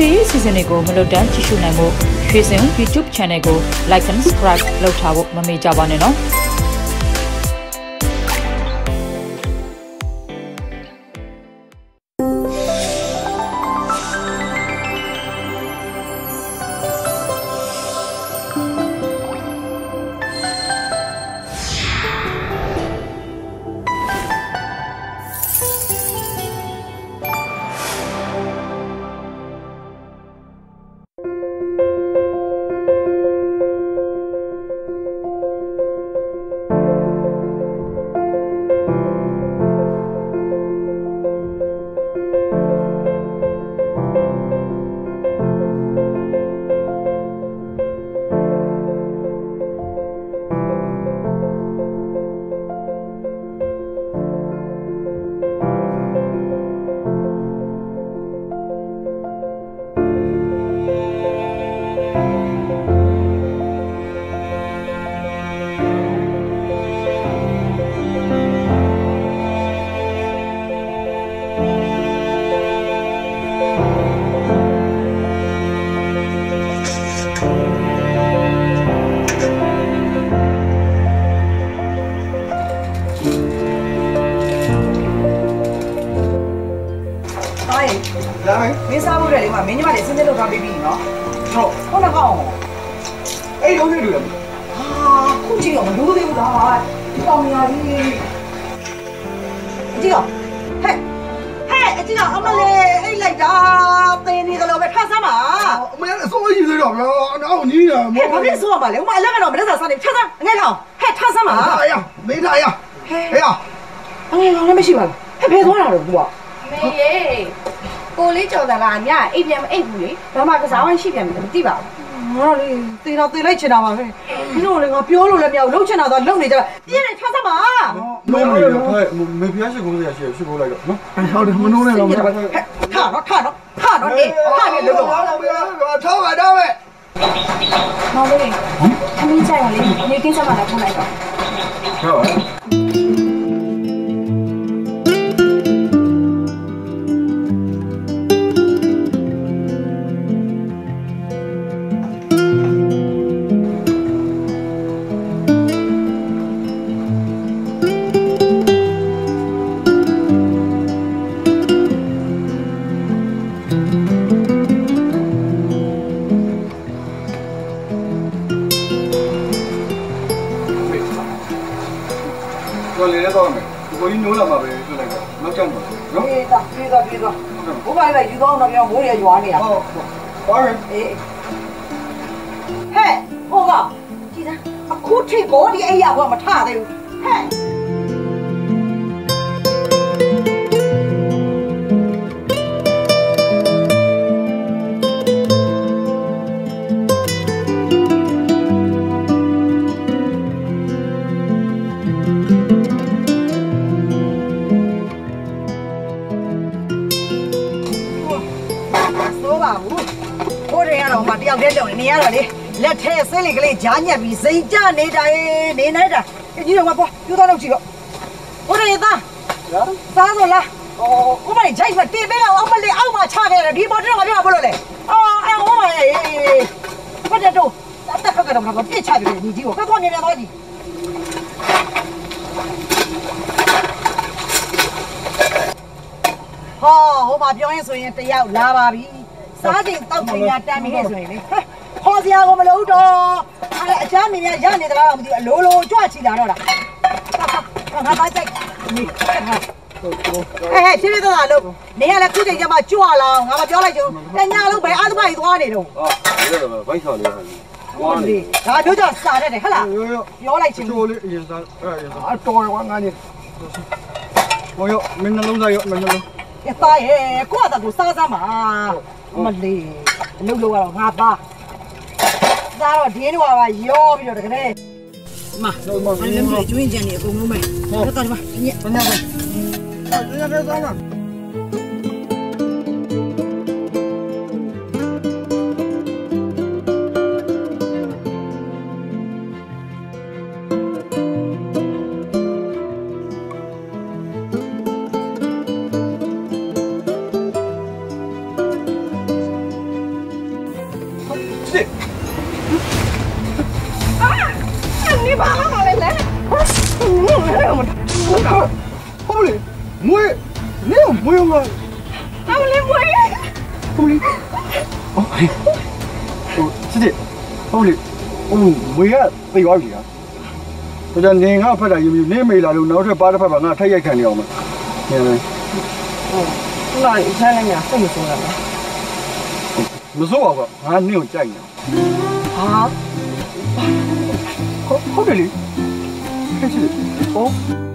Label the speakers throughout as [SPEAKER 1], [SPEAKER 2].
[SPEAKER 1] ဖြည့်ရေးစီစဉ်တွေကိုမလွတ်တမ်းကြည့်ရှုနိုင်ဖို့ရွှေစင် YouTube Channel ကို Like and Subscribe လုပ်ထားဖို့မမေ့ကြပါနဲ့နော်
[SPEAKER 2] ပ်ပြန်မအိပ်ဘူးလေဘာ
[SPEAKER 3] မှကစားဝိုင်းရှိပြန်မသိပါဘူး
[SPEAKER 2] ငါလေတေတော့တေလိုက်ချင်တာပါပဲဒီလိုလေငါပြောလို့လည်းမရဘူးလှုပ်ချင်တာတော့လှုပ်နေကြတာပြင်းနေထပ်စမ်းပါ
[SPEAKER 4] မေမေဟဲ့မေဖျားရှိကုန်စရာရှိရှိဖို့လိုက်တော့နော်
[SPEAKER 5] ဟုတ်တယ်မနှိုးနဲ့တော့
[SPEAKER 2] ဟဲ့ထတော့ထတော့ထတော့နေထနေလို့လို့
[SPEAKER 5] ထောက်ပါတော့ပဲ
[SPEAKER 3] မောင်လေးခမင်းကြိုက်ရလေနေကင်းစားမှလည်းဖုန်းလိုက်တော့
[SPEAKER 4] ဟုတ်
[SPEAKER 2] ဘုရားလည်းယူတော့တော့ပြောမိုးရရွာနေတာ
[SPEAKER 4] ဟုတ်ပါရင်
[SPEAKER 2] အေးဟဲ့ဟိုကကြည်စမ်းအခုထိကိုဒီ တွေကတော့မတယောက်တည်းတုံနေရတော့လေလက်ထဲဆင်းလေကလေးဂျားညက်ပြီးစိန်ကြနေတာနေနေတာကြီးတော့မပေါ်ယူတော့တော့ကြည့်တော့ကိုတွေသားသားဆိုလားအော်ကိုမလေးဂျိုက်မတေးပေးအောင်အမလေးအောက်မှာချခဲ့တယ်ဒီပေါ်တော့ငါပြောဘလို့လဲအော်အဲ့ဟောမလေးဖတ်တဲ့တော့တက်ခက်ကတော့ငါပြစ်ချပြီညီကြီးကိုခက်တော့နေနေတော့ကြီးဟောဟိုမှာပြောရင်ဆိုရင်တယောက်လာပါပြီ စားချိန်တောက်ချိန်ကတမ်းပြီဆိုရင်လေခေါ်စရာကိုမလုပ်တော့အဲ့အချမ်းမင်းများရနေသလားတော့မသိဘူးအလိုလိုကြွချီလာတော့လားငါသားကြိုက်နေဟဲ့ဟဲ့ဖြည်းဖြည်းသွားလို့နေရလဲခုချိန်ကျမှကြွလာငါမပြောလိုက်ကြဘူးတညာလုံးပဲအာသမိုင်းသွားနေတော့
[SPEAKER 4] ဟာအဲ့ဒါဘိုက်ဆောင်လေးဟာ
[SPEAKER 2] ဟုတ်လေဒါတို့ကြောင့်စားရတယ်ဟဲ့လား
[SPEAKER 4] ရောရော
[SPEAKER 2] ပြောလိုက်ချင်း
[SPEAKER 4] ချိုးလေးအရင်စားအဲ့အရင်စား
[SPEAKER 5] အတော်ရဝငါနေ
[SPEAKER 4] ဟောရောမင်းနှလုံးသားရောမင်းနှလုံး
[SPEAKER 2] ရသားရဲ့ကိုယ့်အတကူစားစားမှာ မလေးအလုပ်လုပ်ရတော့ငါသားစားတော့ဒင်းတော့ပါရောပြီးတော့တကယ်မ
[SPEAKER 4] တော့မ
[SPEAKER 2] အဲ့လိုကျွင်းကြံနေအကုန်လုံးပဲဟုတ်တော့ဒီမှာညက်
[SPEAKER 4] ဘယ်နဲ့ပဲအဲ့ဒါလည်းစားမှာ
[SPEAKER 5] 不要去啊！
[SPEAKER 3] 他
[SPEAKER 5] 讲你那拍的有没有？你没来，那我这八的拍吧，那他也看了嘛，明白没？哦，
[SPEAKER 6] 那你看人家怎么说的
[SPEAKER 5] 嘛？没说过，俺没有见过。
[SPEAKER 6] 啊？
[SPEAKER 7] 好，好
[SPEAKER 5] 这里，这里，
[SPEAKER 7] 哦。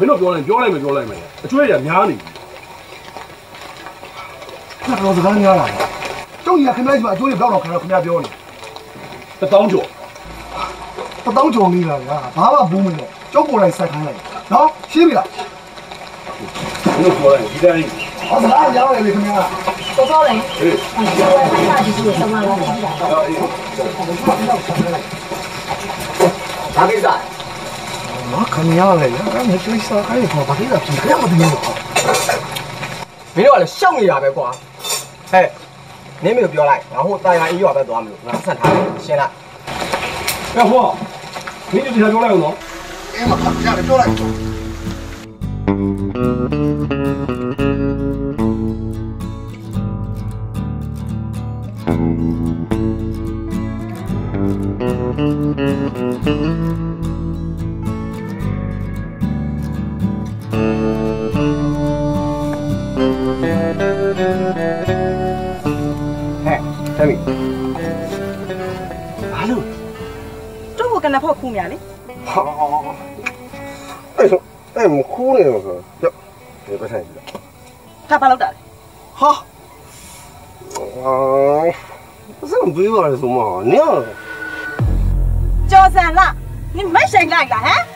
[SPEAKER 7] မင်းတို့ပြောလိုက်ပြောလိုက်မယ်ပြောလိုက်မယ်အကျွဲရများနေ
[SPEAKER 5] ပြီကျွန်တော်စကားများလာတယ်တုံးကြီးကခင်ဗျားကြီးမှာအကျိုးလေးဘယ်တော့ခံရခင်ဗျားပြောနေ
[SPEAKER 7] တပေါင်းကျော်
[SPEAKER 5] တပေါင်းကျော်လေးလားဗျာဘာမှဘူးမလို့ကျုပ်ကိုယ်တိုင်ဆက်ခိုင်းလိုက်နော်ရှင်းပြီလား
[SPEAKER 7] ဘယ်လိုပြောလဲဒီတိုင်း
[SPEAKER 5] ဟောစကားများတယ်လေခင်ဗျာ
[SPEAKER 3] တော်တော်လေး
[SPEAKER 7] ဟေး
[SPEAKER 3] ဘာလဲဖိုက်ပါဒီလိုသ
[SPEAKER 7] မားလားဟုတ်ပါ
[SPEAKER 8] ဘူးဘာကိစ္စ
[SPEAKER 5] ငါခင်ဗျာလေငါမသိစားခိုင်းတော့ဘာဖြစ်တာဖြစ်ခဲ့မသိဘူး
[SPEAKER 8] မင်းတို့ကလည်းရှောက်နေတာပဲကွာဟဲ့နင်းမျိုးပြောလိုက်ငါ ဟိုတာယာအေးရွာပဲသွားမလို့ငါဆက်ထားတယ်ရှင်းလား
[SPEAKER 7] ကဲဟောမင်းတို့ဒီဟာပြောလိုက်အောင်နော်
[SPEAKER 5] အေးမခင်ဗျာလေ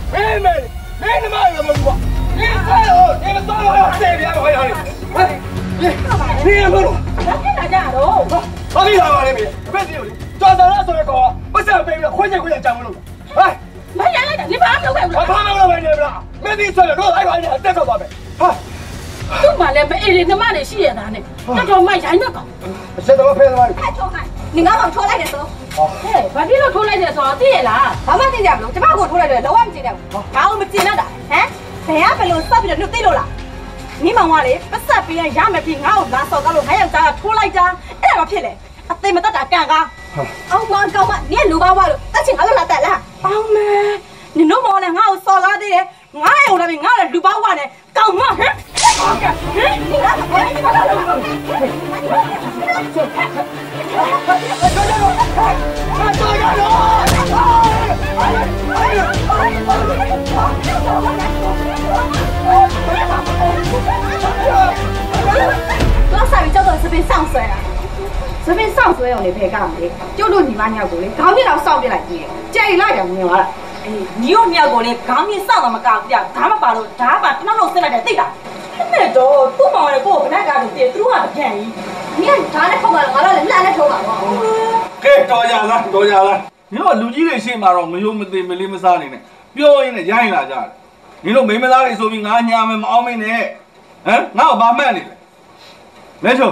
[SPEAKER 8] မင်းမင်းမင်းမရမလို့ပါမင်းသွားတော့မင်းသွားတော့ဆယ်ပြားပါခိုင်းရတ
[SPEAKER 6] ယ်
[SPEAKER 8] ဟဲ့
[SPEAKER 6] မင်း
[SPEAKER 7] မင်းမလို့ဘာဖြစ်လာကြတော့
[SPEAKER 3] ဘာဖြ
[SPEAKER 7] စ်လာပါလဲမင်းအဖေပြောလေတော်တော်လားဆိုရကောပတ်စံပေးပြီးခွင့်ချက်ခွင့်ချက်ကြောင်မလို့ဟဲ့
[SPEAKER 3] မရလိုက်တာနေပါမလုပ်ခဲ့
[SPEAKER 7] ဘူးလားဘာမှမလုပ်နိုင်ဘူးလားမင်းဒီဆွဲတော့အဲ့ပါအဲ့တက်တော့ပါပဲဟာ
[SPEAKER 3] သူ့မှာလည်းမအေးလေနှမတွေရှိရတာနဲ့တော်တော်မှရို
[SPEAKER 5] င်းတော့ကောင်အစ်တော်ဖေးသမား
[SPEAKER 3] တွေထိုးခိုင်းနေငါ့ကောင်ထိုးလိုက်တယ်ဆို ဟဲ့ဘာဖြစ်လို့ထိုးလိုက်
[SPEAKER 9] တယ်ဆိုတော့သိရလား
[SPEAKER 6] ဘာမှသိကြမလို့ကျမကိုထိုးလိုက်တယ်လောကမကြည့်တတ်ဘူးဘာလို့မကြည့်တတ်တာဟမ်ဘယ်ကဘယ်လိုစပ်ပြီးတော့နှုတ်သိလို့လားမိမောင်ကလေပတ်ဆက်ပေးရရမယ်ပြီငါ့ကိုလာစော်ကလို့ငါယောက်ျားကထိုးလိုက်တာအဲ့ဒါဘာဖြစ်လဲအသိမတတ်တာကံကားအောက်ဘောင်းကောင်းမနင်လူဘာဝလို့တက်ချင်ငါလို့လာတက်လားပေါင်းမဲနင်တို့မောင်လည်းငါ့ကိုစော်ကားသေးတယ်ငါ့ရုံနဲ့ပဲငါ့လည်းလူဘာဝနဲ့ကောင်းမဟမ်ဟမ်
[SPEAKER 3] 拉萨鱼叫做这边上水啊，这边上水我那边干的，就录你妈尿过嘞，搞不了烧不来的，家里那点没完了。
[SPEAKER 6] အေးညို့မြောက်ကိုလည်းခေါင်းမြင့်စောက်တော့မကောက်ပြဓာတ်မပါလို့ဓာတ်ပါတနောက်လုံးဆက်လိုက်တယ်သိလားအဲ့မဲ့တော့သူ့မောင်ကကိုယ်ကဘဏ္ဍကားတို့တည်သူတို့ကပြန်ကြီး
[SPEAKER 3] မင်းကဓာတ်နဲ့ခုတ်ပါတော့ငါတို့လည်းလ
[SPEAKER 7] က်နဲ့ထုံးပါတော့ကဲတော်ကြလားတော်ကြလားညို့လူကြီးတွေရှေ့မှာတော့ငရုံမသိမလေးမစားနေနဲ့ပြောရင်းနဲ့ရိုင်းလာကြတယ်ညို့မိန်းမသားတွေဆိုပြီးငါညာမယ်မအောင်မင်းနဲ့ဟမ်ငါ့ကိုဘာမှတ်နေလဲလဲချုံ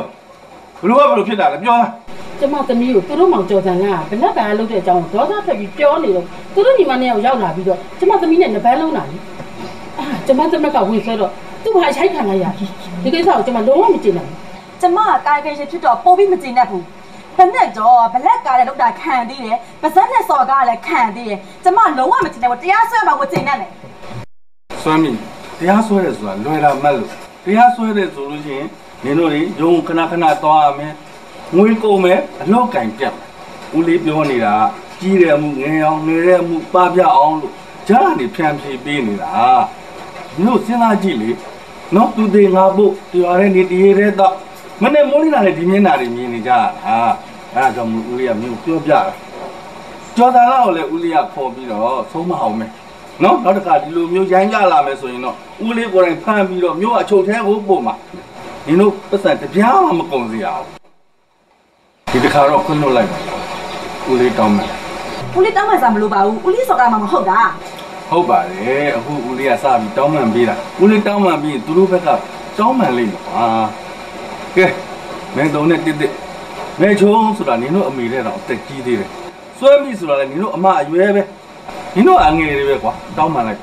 [SPEAKER 7] ဘလို့ကဘလို့ဖြစ်တာလဲပြောလား
[SPEAKER 9] ကျမသမီးကိုသူတို့မောင်ကျော်စံကဘလက်ကာလုပ်တဲ့အကြောင်းဒေါသထွက်ပြီးပြောနေတော့သူတို့ညီမနဲ့ရောက်လာပြီးတော့ကျမသမီးနဲ့နှစ်ပန်းလုံးလာလေအာကျမသမက်ကဝင်ဆွဲတော့သူ့ဘာရိုက်ခံလိုက်ရဒီကိစ္စကိုကျမလုံးဝမကြည့်နိုင်
[SPEAKER 6] ကျမကကာယကရှင်ဖြစ်တော့ပို့ပြီးမကြည့်နဲ့ဘူး
[SPEAKER 9] ဘနဲ့တော့ဘလက်ကားလည်းလောက်တာခံသေးတယ်ပါဇက်နဲ့စော်ကားလည်းခံသေးတယ်ကျမလုံးဝမချင်တဲ့ဘောတရားဆွဲမှာကိုချိန်နဲ့လေ
[SPEAKER 7] စွမ်းမိတရားစွဲတယ်ဆိုတာလွယ်တာမတ်လို့တရားစွဲတယ်ဆိုလို့ရှိရင်နင်တို့တွေယုံခဏခဏသွားရမယ် ငွေကုန်မယ်အလောက်ကင်ပြတ်မယ်ဦးလေးပြောနေတာကကြီးတယ်မှုငယ်အောင်ငယ်တဲ့မှုပပြအောင်လို့ကြားကနေဖြန့်ဖြေပေးနေတာမျိုးစဉ်းစားကြည့်လေနော်သူတွေငါဖို့တရားရဲနေတရေတဲ့တော့မနဲ့မိုးနေတာလေဒီမျက်နှာတွေမြင်နေကြတာအဲ့ဒါကြောင့်ဦးလေးကမျိုးပြောပြတာကြော်တာလောက်လည်းဦးလေးကခေါ်ပြီးတော့ဆုံးမအောင်မယ်နော်နောက်တစ်ခါဒီလိုမျိုးရိုင်းကြလာမယ်ဆိုရင်တော့ဦးလေးကိုယ်တိုင်ဖမ်းပြီးတော့မျိုးအချုပ်ထဲကိုပို့မှာနင်တို့ပတ်စံတပြားမှမကုန်စေရအောင် ဒီတစ်ခါတော့ခွင့်လွှတ်လိုက်ပါဦးလေးတောင်းမယ်
[SPEAKER 9] ဦးလေးတောင်းမှစားမလို့ပါဘူးဦးလေးစော်ကားမှမဟုတ်တာ
[SPEAKER 7] ဟုတ်ပါတယ်အခုဦးလေးကစပြီးတောင်းမှန်ပေးတာဦးလေးတောင်းမှန်ပြီးရင်သူတို့ဘက်ကတောင်းမှန်လိမ့်မယ်ဟာကဲမင်းတုံးနဲ့တစ်တစ်မဲချုံဆိုတာနင်တို့အမေတဲ့တော့အသက်ကြီးသေးတယ်စွဲမိဆိုတာလည်းနင်တို့အမအရွယ်ပဲနင်တို့အငယ်တွေပဲကွာတောင်းမှန်လိုက်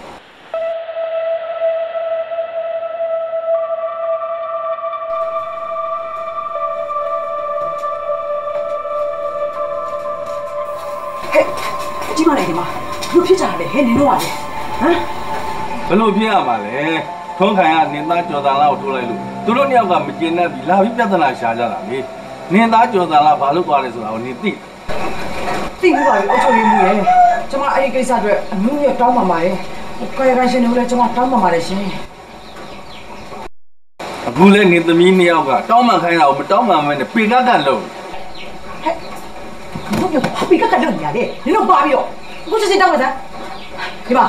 [SPEAKER 2] ဟဲ့အကြီးမလေးဒီမှာဘလို့ဖြစ်ကြတာလဲဟဲ့နင်တို့ကလေဟမ်
[SPEAKER 7] ဘယ်လိုဖြစ်ရမှာလဲထုံးခိုင်ကနင်သားကြော်တန်လာကိုထိုးလိုက်လို့သူတို့နှစ်ယောက်ကမကျင်တတ်ပြီလာပြီးပြဿနာရှာကြတာလေနင်သားကြော်တန်လာဘာလို့သွားလဲဆိုတာကိုနင်သိ
[SPEAKER 2] သိဘူးပါလေအုတ်ချုပ်ရင်းမှုရဲ့ကျမအဲ့ဒီကိစ္စအတွက်အမှုရတောင်းပါပါရဲ့ကာယကံရှင်တွေလည်းကျမတောင်းပါပါတယ်ရှင်
[SPEAKER 7] အခုလဲနင်သမီးနှစ်ယောက်ကတောင်းမှန်ခိုင်းတာကိုမတောင်းမှန်မဲနဲ့ပေကကလုံး
[SPEAKER 2] ဟဲ့ ဟုတ်ပြီဟုတ်ပြီကတ်ကတ်လုပ်နေရတယ်နင်တို့ပါပြီးတော့အခုချက်ချင်းတောင်းလိုက်စမ်းဒီပါ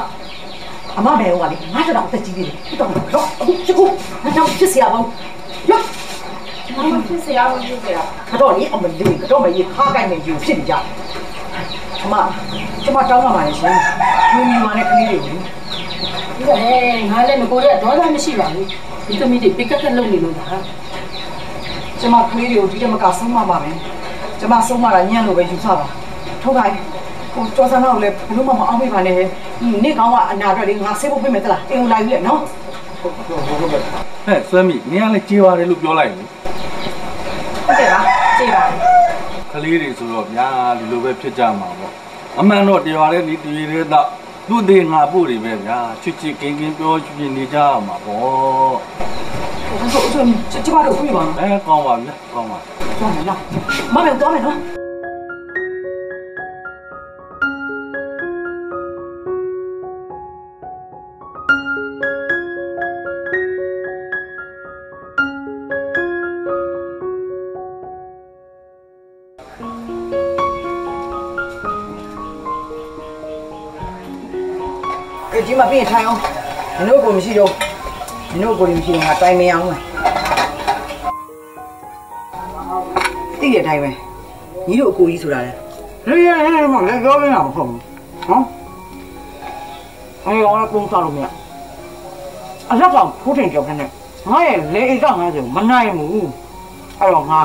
[SPEAKER 2] အမဘယ်ဟောကလေငါတို့တော့အသက်ကြီးနေတယ်ဟုတ်တော့တော့အခုချက်ခုငါတော့ဖြစ်စရာပေါ့လော
[SPEAKER 9] မမဖြစ်စရာဘူးဖြစ်စရာ
[SPEAKER 2] ကတော့လေအမလေးကတော့မရေခါကိုက်နေယူဖြစ်နေကြအမကျမတောင်းလာပါလေရှင်ဒီမိမနဲ့ကလေးတွေကို
[SPEAKER 10] ဒီကဲငါလည်းငကိုရက်ဒေါသမရှိပါဘူးဒီသမီးတွေပိကက်ကက်လုပ်နေလို့လား
[SPEAKER 2] ကျမကလေးတွေကိုဒီတမကဆုံးမပါမယ် ကျမဆုံးမတာညံ့လို့ပဲယူဆပါထုတ်ခိုင်းကိုကျော်စံတော့လည်းဘလို့မှမအောင်မိပါနဲ့နေ့ကောင်းကအနာအတွက်လေးငါဆေးဖို့ပြင်မယ်တလားတင်လိုက်ပြီလေနော်
[SPEAKER 7] ဟဲ့ဆွဲမိနင်ကလည်းကြေးပါတယ်လို့ပြောလိုက်လေ
[SPEAKER 2] ဟုတ်တယ်လားကြည့်ပါ
[SPEAKER 7] ကလေးတွေဆိုတော့ဗျာဒီလိုပဲဖြစ်ကြမှာပေါ့အမှန်တော့တရားရဲနေတည်ရဲတော့သူ့သေးငါပို့တွေပဲဗျာချစ်ချစ်ကင်းကင်းပြောချင်နေကြရမှာပေါ့
[SPEAKER 2] ဟုတ်ဆိုဆိုကျမတို့ခွေးပါနော်
[SPEAKER 7] အဲကောင်းပါဗျာကောင်းပါ
[SPEAKER 2] သွားမယ်လားမမေသွားမယ်နော်အေးဒီမှာပြင်ထိုင်အောင်မင်းတို့ကိုမရှိတော့မင်းတို့ ကိုမရှိတော့ငါတိုင်မရအောင်လားတိရတိုင်းပဲညီတို့အကိုကြီးဆိုတာလေဟေးဟေးဟေးမလည်းပြောနေတာမဟုတ်ဘူးဟမ်အဲ့ရောပုံစားလို့မရအလက်ကဖိုးထင်ကြောက်နေငါရဲ့လေအိတ်ကငါဆိုမနိုင်ဘူးအဲ့တော့ငါ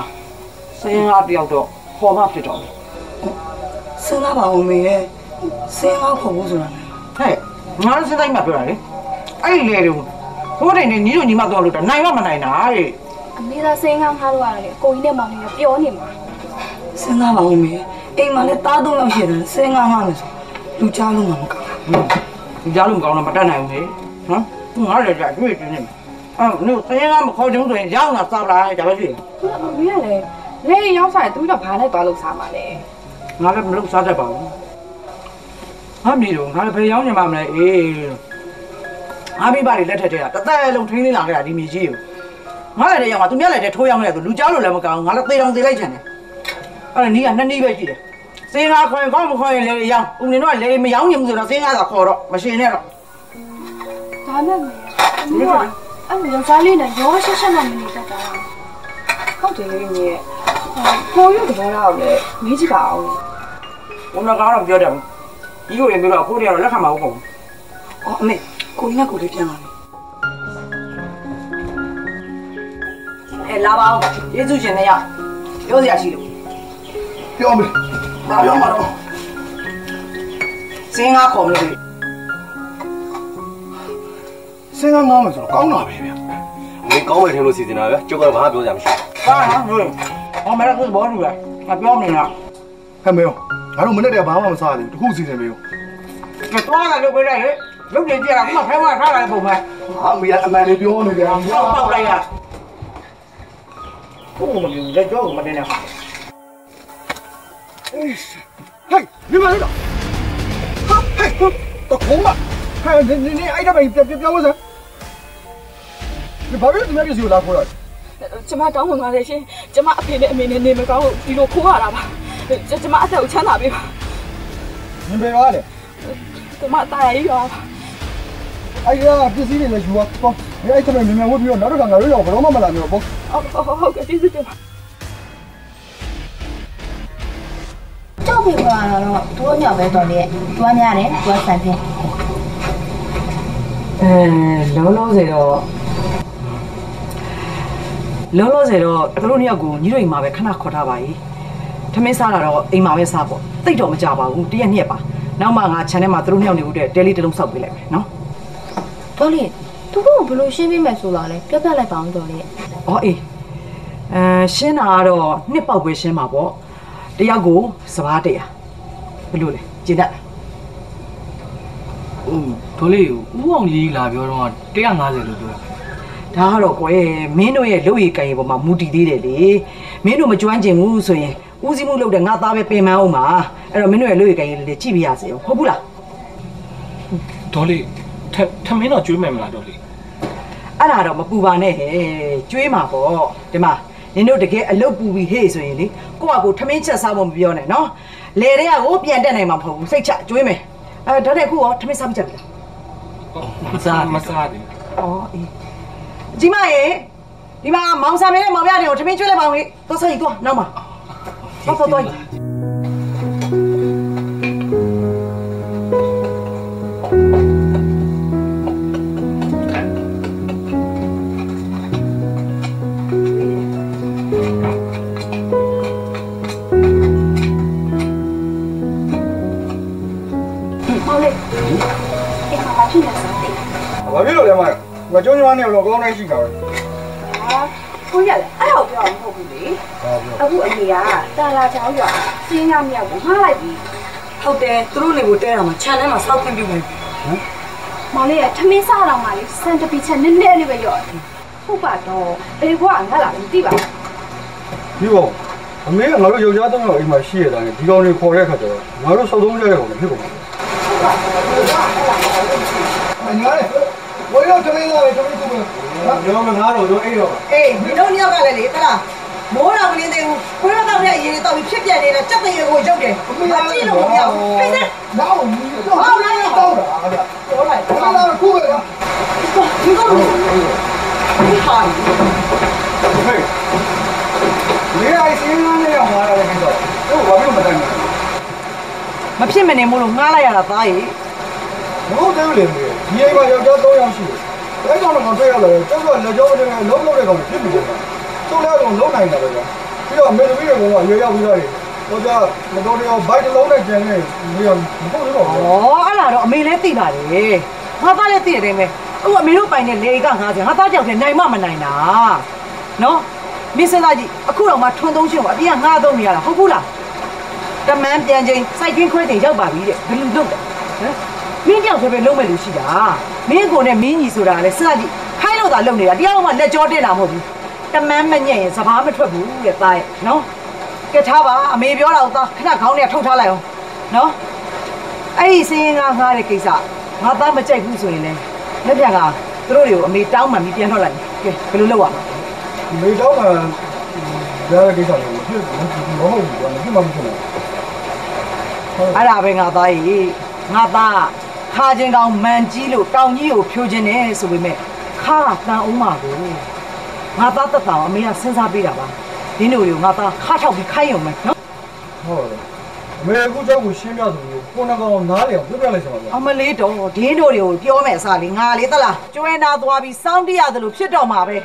[SPEAKER 2] စင်းကားတယောက်တော့ခေါ်မှဖြစ်တော့တယ်
[SPEAKER 6] စဉ်းစားပါဦးမေရဲ့စဉ်းစားဖို့ဘူးဆိုတာလေ
[SPEAKER 2] ဟဲ့ငါစဉ်းစားမှပြောတာလေအဲ့ဒီလေတွေဖိုးထင်နေညီတို့ညီမတော့လို့တော့နိုင်မမနိုင်တာဟဲ့
[SPEAKER 3] အမေသာစိန်ကောင်းထားလို့ရတယ်ကိုကြီးနဲ့မောင်လေးကပြောနေမှာ
[SPEAKER 6] စဉ်းစားပါဦးမေအိမ်မှာလည်းတားသုံးယောက်ရှိတယ်စဉ်းစားမှမယ်ဆိုလူကြားလုံးမှာမကောင်း
[SPEAKER 2] ဒီကြားလုံးကောင်းတော့မတတ်နိုင်ဘူးလေဟမ်ငါလည်းကြတွေ့တွေ့နေမှာအဲ့နင်စဉ်းစားမခေါ်ကြုံဆိုရင်ရောင်းတာစားလိုက်ဒါပဲဖြစ်
[SPEAKER 9] အမေကလည်းလေရောက်စားတယ်သူတို့ကဘာနဲ့သွားလို့စားမှာလဲ
[SPEAKER 2] ငါလည်းမလုပ်စားတတ်ပါဘူးဟာမီတော့ငါလည်းဘယ်ရောင်းနေမှမလဲအေးအားပြီးပါလေလက်ထက်တည်းကတသက်လုံးထိန်းသိမ်းလာခဲ့တာဒီမြေကြီးကို ငါလည်းတည်းရောက်မှာသူများလည်းတည်းထိုးရောက်နေတယ်ဆိုလူကြားလို့လည်းမကောင်းငါလည်းသေတောင်သေလိုက်ချင်တယ်အဲ့ဒါနီးကနှစ်နီးပဲရှိတယ်စင်းကားခေါ်ရင်ကောင်းမခေါ်ရင်လေရောင်းဦးနေတော့လေမရောင်းရင်ဘူးဆိုတော့စင်းကားသာခေါ်တော့မရှင်နဲ့တော့
[SPEAKER 3] ဒါနဲ့မေအမေကအဲ့လိုယောက်ျားလေးနဲ့ရောရှက်ရှက်မှမနေတတ်တာဟုတ်တယ်လေမြေကိုရုပ်တဘောတော့လေမေးကြည့်ပါအောင်
[SPEAKER 2] ဘုံကတော့ပြောတယ်ဒီကိုရင်ပြောတော့ကိုတွေကတော့လက်ခံမှာဟုတ်ကုန်
[SPEAKER 6] အော်အမေကိုကြီးနဲ့ကိုလေးပြန်လာပြီ
[SPEAKER 2] အဲလာပါဦးယေရှုရှင်နဲ့ရပြောစရာရှိလို့
[SPEAKER 4] ပြောမယ်ပြောမှာတော့
[SPEAKER 2] စင်းကားခေါ်မလို့
[SPEAKER 4] စဉ်းစားငားမယ်ဆိုတော့ကောင်းတာပဲဗျာ
[SPEAKER 11] မင်းကောင်းမယ်ထင်လို့စီစဉ်တာပဲကျုပ်ကတော့ဘာမှပြောကြမရှိဘူး
[SPEAKER 2] ဟာနော်ဟိုဟောမရကူဘောလူလား
[SPEAKER 11] ဟ
[SPEAKER 2] ငါပြောမနေလား
[SPEAKER 4] ဟဲ့မေရောငါတို့မနေ့တည်းဘာမှမစားသေးဘူးတခုစီစဉ်မေရော
[SPEAKER 2] ကသွားလာလို့ပြလိုက်လေလုတ်နေကြတာကမှဖဲဝါထားလာတဲ့ပုံပဲ
[SPEAKER 4] ဟာမေရအမှန်လေးပြောနေကြတာ
[SPEAKER 2] ပေါက်ပေါက်လို ကိုငုံလီလက်ကြောကိုမတင်နဲ့ဟာ
[SPEAKER 4] ဟဲ့နေမလားဟာဟဲ့တခုံးပါဟဲ့နေနေအဲ့ဒါပဲပြပြပြဝစမ်းဒီဘာလို့ဒီမှာကြီးလာခေါ်တာ
[SPEAKER 3] ကျမတောင်းဝန်ပါတယ်ရှင်ကျမအဖေနဲ့အမေနဲ့နေမကောင်းဒီလိုခိုးရတာပါကျမအသက်ကိုချမ်းသာပေးပါ
[SPEAKER 4] နင်ဘယ်ရောလဲ
[SPEAKER 3] ကျမတာရည်ရောပါ
[SPEAKER 4] အဲ့ဒါပစ္စည်းတွေလည်းယူပါပေါ့အဲ့အဲ့ဒါမြန်မြန်ဝတ်ပြီးတော့နောက်တစ်ခါငါတို့ရောဘယ်တော့မှမလာမျိုးပေါ့
[SPEAKER 3] ဟုတ်ဟုတ်ဟုတ်ကဲ့ကျေးဇူးတင်ပါ
[SPEAKER 12] ကြောက်ပြီပါတော့သူ့ညောက်ပဲတော်လေတွားများတယ်တွားဆန်တယ်
[SPEAKER 2] အဲလုံးလုံးစေတော့လုံးလုံးစေတော့သူတို့နှစ်ယောက်ကိုညီတို့အိမ်မှာပဲခဏခေါ်ထားပါ ਈ ထမင်းစားတာတော့အိမ်မှာပဲစားပေါ့တိတ်တော့မကြပါဘူးတရက်နှစ်ရက်ပါနောက်မှငါ channel မှာသူတို့နှစ်ယောက်နေဦးတဲ့ daily တစ်လုံးစောက်ပေးလိုက်မယ်နော်
[SPEAKER 12] တော်လေသူကဘယ်လိုရှင်းပေးမယ်ဆိုတော့လဲပြတ်ပြတ်လိုက်ပါအောင်တော်လေ။
[SPEAKER 2] အော်အေးအဲရှင်းတာကတော့နှစ်ပေါက်ပဲရှင်းမှာပေါ့။တယောက်ကိုစပားတရာဘယ်လိုလဲကျင်းတတ်လား
[SPEAKER 11] ဟိုဒေါ်လေးကိုဥအောင်ကြီးလာပြောတော့150လို့ပြောတာ။
[SPEAKER 2] ဒါကတော့ကွယ်မင်းတို့ရဲ့လုပ်ရည်ကံရည်ပေါ်မှာမူတည်သေးတယ်လေ။မင်းတို့မကြွမ်းကျင်ဘူးဆိုရင်ဦးစီးမှုလုပ်တဲ့ငါသားပဲပင်ပန်းအောင်ပါ။အဲ့တော့မင်းတို့ရဲ့လုပ်ရည်ကံရည်လေးကြည့်ပြရစေဟုတ်ဘူးလား
[SPEAKER 11] ဒေါ်လေး ထထမင်းတော့ကျွေးမယ်မလားဒေါ်လေး။
[SPEAKER 2] အဲ့ဒါတော့မပူပါနဲ့ဟဲ့ကျွေးမှာပေါ့ဒီမှာနင်တို့တကယ်အလုပ်ပူပြီးဟေ့ဆိုရင်လေကိုယ့်အကိုထမင်းချက်စားဖို့မပြောနဲ့နော်။လေတဲ့ကကိုပြန်တက်နိုင်မှာမဟုတ်ဘူးစိတ်ချကျွေးမယ်။အဲဒါနဲ့ခုရောထမင်းစားပြီးကြပြီလား
[SPEAKER 11] မစားမစားတယ်။
[SPEAKER 2] အော်အေး။ကြီးမရေဒီမှာမောင်စာမင်းနဲ့မောင်ပြတယ်ကိုထမင်းကျွေးလိုက်ပါဦးလေ။သွားဆိုင်သွားနောက်မှာ။သွားသွားသွား
[SPEAKER 4] ငါကျုံးကျမနဲ့တော့ကောင်းနေရှိတာပဲ
[SPEAKER 9] ဟာကိုရလေအဲ့တော့ပြောအောင်မဟုတ်ဘူးလေအခုအမေကတာလာချောင်းရွာစင်းရမြောက်ကိုမှားလိုက်ပြီ
[SPEAKER 6] ဟုတ်တယ်သူတို့နေကိုတဲတာမှာ channel မှာစောက်ခွင့်ပြုမယ်
[SPEAKER 3] မောင်လေးကထမင်းစားတော့မှလေစံတပီချက်နည်းနည်းလေးပဲရော့တယ်
[SPEAKER 9] ဟုတ်ပါတော့အေကွာငါလာမသိပါဘူး
[SPEAKER 4] ဒီပေါ့အမေကငါတို့ယောက်ျားသုံးယောက်အိမ်မှာရှိရတာနဲ့ဒီကောင်တွေခေါ်တဲ့ခါကျတော့ငါတို့စောက်သုံးကြတဲ့ကောင်တွေဖြစ်ကုန်တယ်အညာလေဝေရောတမ င်းသားပဲတမင်းကူပဲဟာရောမငါတော့တော့အဲ့တော့
[SPEAKER 2] အေးမင်းတို့နှစ်ယောက်ကလည်းလေဟလားမိုးတော်မင်းသေးဘူးခွေးတော့တဲ့အရင်တော့ဖြစ်ပြနေတာစက်တရေကိုရုပ်တယ်မကြည့်လို့မရဘူးဖိနေ
[SPEAKER 4] နောက်မီးတော့ဟောလာတော့တာအဲ့ဒါ
[SPEAKER 2] ပြောလိုက်
[SPEAKER 4] ဘာလာကူပဲလား
[SPEAKER 2] ဒီကောင်ဒီဟာ
[SPEAKER 4] ဟေးမင်းအိုင်စင်းနေရမှာလည်းခင်ဗျတော့ဟိုဘာဖြစ်လို့မတိုင်ဘူး
[SPEAKER 2] မဖြစ်မနေမို့လို့ငားလိုက်ရတာသားကြီး
[SPEAKER 4] မဟုတ်သေးဘူးလေဒီအိမ်မှာယောက်ျား၃ယောက်ရှိတယ် အဲ့ကောင်တော့ငါတွေ့ရလာတယ်ကျောက်တော့လက်ကြောတဲ့လုံးလုံးတဲ့ကောင်ဖြစ်ပြီလေသူ့လည်းတော့လုံးနိုင်တာပဲကြာပြီးတော့မေတ္တာပြီးတော့ရေရောက်ပြီးတော့ဟိုကြမတော်တရောဘိုက်တစ်လုံးနဲ့ကျန်နေပြီးတော့မဟုတ်တော့ဘူး
[SPEAKER 2] ဩအဲ့လာတော့အမေလည်းသိပါလေငါသားလည်းသိတယ်ပဲအခုအမေတို့ပိုင်တဲ့လေက90ငါသားကြောက်တယ်နိုင်မမနိုင်တာနော်မင်းစသားကြီးအခုတော့မှထွန်းသုံးရှင်ကိုအပြင်ကငါသုံးနေရတာဟုတ်ဘူးလားတမန်ပြန်ချင်းစိုက်ကျင်းခွဲတင်ရောက်ပါပြီတဲ့ဘယ်လူလုပ်တယ်ဟမ် မင်းကြောက်တယ်ပဲလုံးမဲ့လူရှိတာမင်းကိုနဲ့မင်းကြီးဆိုတာလေစသားကြီးခိုင်းလို့သာလုပ်နေတာတရားမှလက်ကြောတင်တာမဟုတ်ဘူးတမန်မညံ့ရင်စဘာမထွက်ဘူးတဲ့သားရဲ့နော်ကဲထားပါအမေပြောတာကိုသားခဏခေါင်းနဲ့ထုတ်ထားလိုက်အောင်နော်အဲ့ဒီစင်းရင်ကငားတဲ့ကိစ္စငါသားမကြိုက်ဘူးဆိုရင်လည်းလက်ပြန်ကသူတို့တွေကိုအမေတောင်းမှပြီးပြန်ထွက်လိုက်ကဲဘယ်လိုလုပ်ရမလဲ
[SPEAKER 4] မေတော့မှဒါလည်းကိစ္စလည်းဖြစ်မဟုတ်ဘူးကွာဖြစ်မှမဖြစ်ဘူး
[SPEAKER 2] အဲ့ဒါပဲငါသားကြီးငါသား ခါချင်းကောင်မန်ကြီးလို့တောင်ကြီးကိုဖြိုးခြင်းနဲ့ဆိုပေမဲ့ခါတန်အောင်ပါကိုငါသားတက်တာအမေကစဉ်းစားပေးတာပါဒီလိုတွေကိုငါသားခါထောက်ပြီးခိုင်းရုံပဲနော်
[SPEAKER 4] ဟုတ်တယ်အမေအခုကြောက်ကိုရှင်းပြဆိုလို့ကိုနကောင်နားလေအောင်ပြပြလိုက်စမ်းပါဗျာ
[SPEAKER 2] အမလေးတော့ဒင်းတို့တွေကိုပြောမယ်အစားလေးငါလေးသလားကျွဲနာသွားပြီးစောင်းတရတယ်လို့ဖြစ်တော့မှာပဲ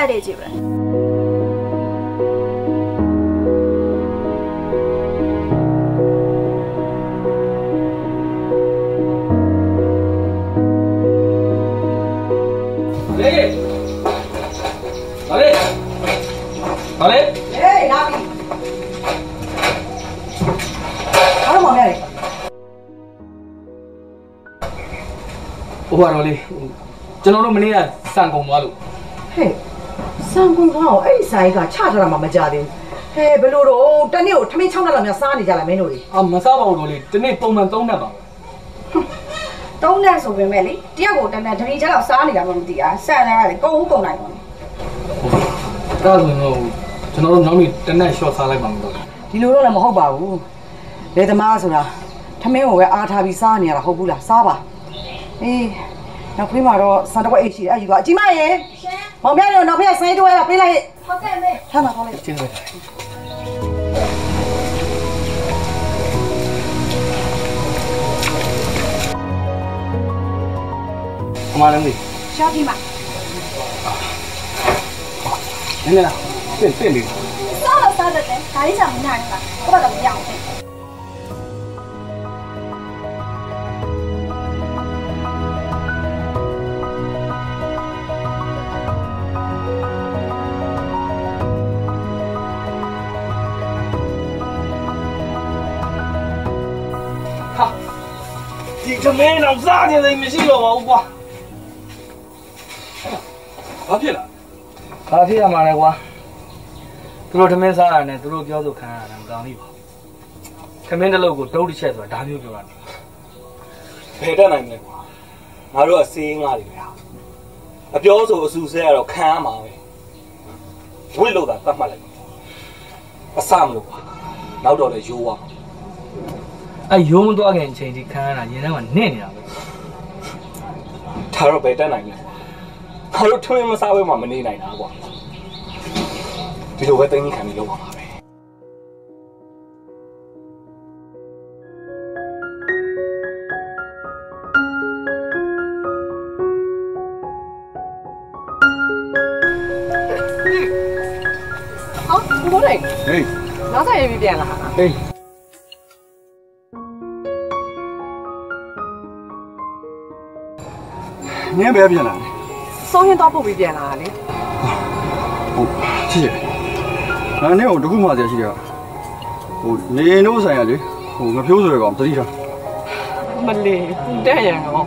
[SPEAKER 3] လက်တွေကြီးပဲ
[SPEAKER 7] လေဟာလေဟာလေ
[SPEAKER 2] ဟေးလာပြီအားလုံးမောင်ရတယ်
[SPEAKER 11] ဟိုကတော့လေကျွန်တော်တို့မနေ့ကစံကုန်သွားလို့
[SPEAKER 2] ဟဲ့စံကုန်ကောင်းအဲ့ဒီဆိုင်ကချထားတာမှမကြသေးဘူးဟဲ့ဘယ်လိုတော့တနေ့ကိုထမင်း6နှစ်လောက်များစားနေကြလားမင်းတို့တွေ
[SPEAKER 11] အာမစားပါဘူးတော့လေဒီနေ့ပုံမှန်3နှစ်ပါပဲ
[SPEAKER 9] သုံးနဲ့ဆိုပေမဲ့လေတယောက်ကိုတန်းတန်းတတိချက်လောက်စားနေတာမှမသိတာဆန်လာတယ်ကုန်ဦးကုန်နိုင်တော့
[SPEAKER 11] ဒါဆိုရင်တော့ကျွန်တော်တို့နောက်နေ့တစ်နက် short စားလိုက်ပါမယ်တော့
[SPEAKER 2] ဒီလိုတော့လည်းမဟုတ်ပါဘူးလေသမားဆိုတာထမင်းကိုပဲအားထားပြီးစားနေရတာဟုတ်ဘူးလားစားပါအေးနောက်ဖေးမှာတော့စံတော့အိတ်ရှိတယ်အဲ့ယူကအကြီးမရေ မောင်မြတ်ရောနောက်ဖေးကစိုင်းတွဲရပေးလိုက်
[SPEAKER 3] ဟုတ်ကဲ့မေ
[SPEAKER 2] ထမ်းပါခေါင်းလိုက်
[SPEAKER 11] ကျေးဇူးပါအမလည်းမေး
[SPEAKER 3] ရှားပြီးမှ
[SPEAKER 11] နည်းနည်းလားပြင်ပြင်လေး
[SPEAKER 3] စားတော့စားတတ်တယ်ဒါလေးစားမနိုင်ဘူးလားတော့တော့မရအောင်
[SPEAKER 7] မင်းတော့စားနေတယ်မရှိတော့ပါဘူးကွာဘာဖြစ်လား
[SPEAKER 11] ဘာဖြစ်ရမှာလဲကွာသူတို့ထမင်းစားတာနဲ့သူတို့ပြောဆိုခံရတာမကောင်းဘူးပါထမင်းတစ်လုံးကိုတုံးတစ်ချက်ဆိုတာဒါမျိုးပြောတာ
[SPEAKER 7] ဘယ်တက်နိုင်မလဲကွာငါတို့ကစေးငါတွေပဲဟာအပြောဆိုအဆူဆဲကတော့ခံရမှာပဲဝိလို့တာတတ်မှတ်လိုက်ပါအစမလို့ကွာနောက်တော့လည်းရိုးသွားမှာ
[SPEAKER 11] အဲရုံးမသွားခင်အချိန်ကြီးခံရတာရင်ထဲမှာနင့်နေတာပဲ
[SPEAKER 7] ဒါတော့ဘယ်တက်နိုင်လဲငါတို့ထွင်းမစားဘဲမှမနေနိုင်တာကွာဒီလိုပဲတင်းကြီးခံပြီးလုပ်ပါမှာပဲ
[SPEAKER 2] ဟောဘိုးလေး
[SPEAKER 4] ဟေး
[SPEAKER 2] နောက်ဆက်ရေးပြီးပြန်လာ
[SPEAKER 4] ဟေး နင်းပဲပြန်လာတယ်
[SPEAKER 2] ဆုံးရင်တော့ပုတ်ပြီးပြန်လာတာလေ
[SPEAKER 4] ဟုတ်ချစ်ချစ်ငါနဲ့ဟိုတခုမှဆရာရှိတယ်ဟိုနေရင်တို့ဆိုင်ရလေဟိုငဖြိုးဆိုရကောင်တတိထား
[SPEAKER 2] မလေးပူတဲ့ရံကော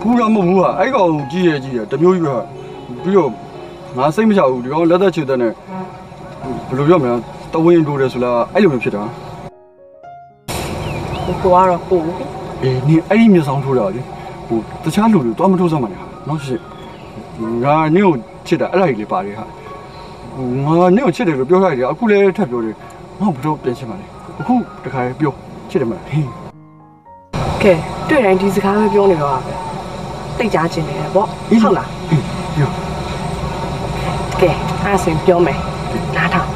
[SPEAKER 4] ဘူးတော့မဟုတ်ဘူးဟာအဲ့ကောင်ကြီးရကြီးရတမျိုးကြီးပဲဟာပြီးတော့ငါစိတ်မချဘူးဒီကောင်လက်သက်ချေတဲ့နဲ့ဘယ်လိုပြောမလဲတဝင်းတိုးတယ်ဆိုလားအဲ့လိုမျိုးဖြစ်တာ
[SPEAKER 2] ဟိုကတော့ပူ
[SPEAKER 4] အေးနင်အဲ့ဒီမျက်စောင်းထိုးတာလေဟိုတခြားလူတွေတော့မထိုးစမ်းပါနဲ့ဟာ နော်ရှစ်ငါနင့်ကိုချစ်တာအဲ့ဒါကြီးလေပါတယ်ဟာဟိုငါနင့်ကိုချစ်တယ်လို့ပြောထားတယ်အခုလည်းထပ်ပြောတယ်ငါဘယ်တော့ပြန်ချင်ပါလဲအခုတခါပြောချစ်တယ်မလားဟင်း
[SPEAKER 2] ကဲတွေ့တိုင်းဒီစကားပဲပြောနေတော့ပါပဲတိတ်ကြခြင်းနေတယ်ပေါ့ဟုတ်လား
[SPEAKER 4] ဟင်းပြော
[SPEAKER 2] ကဲအဲ့ဆိုရင်ပြောမယ်နားထောင်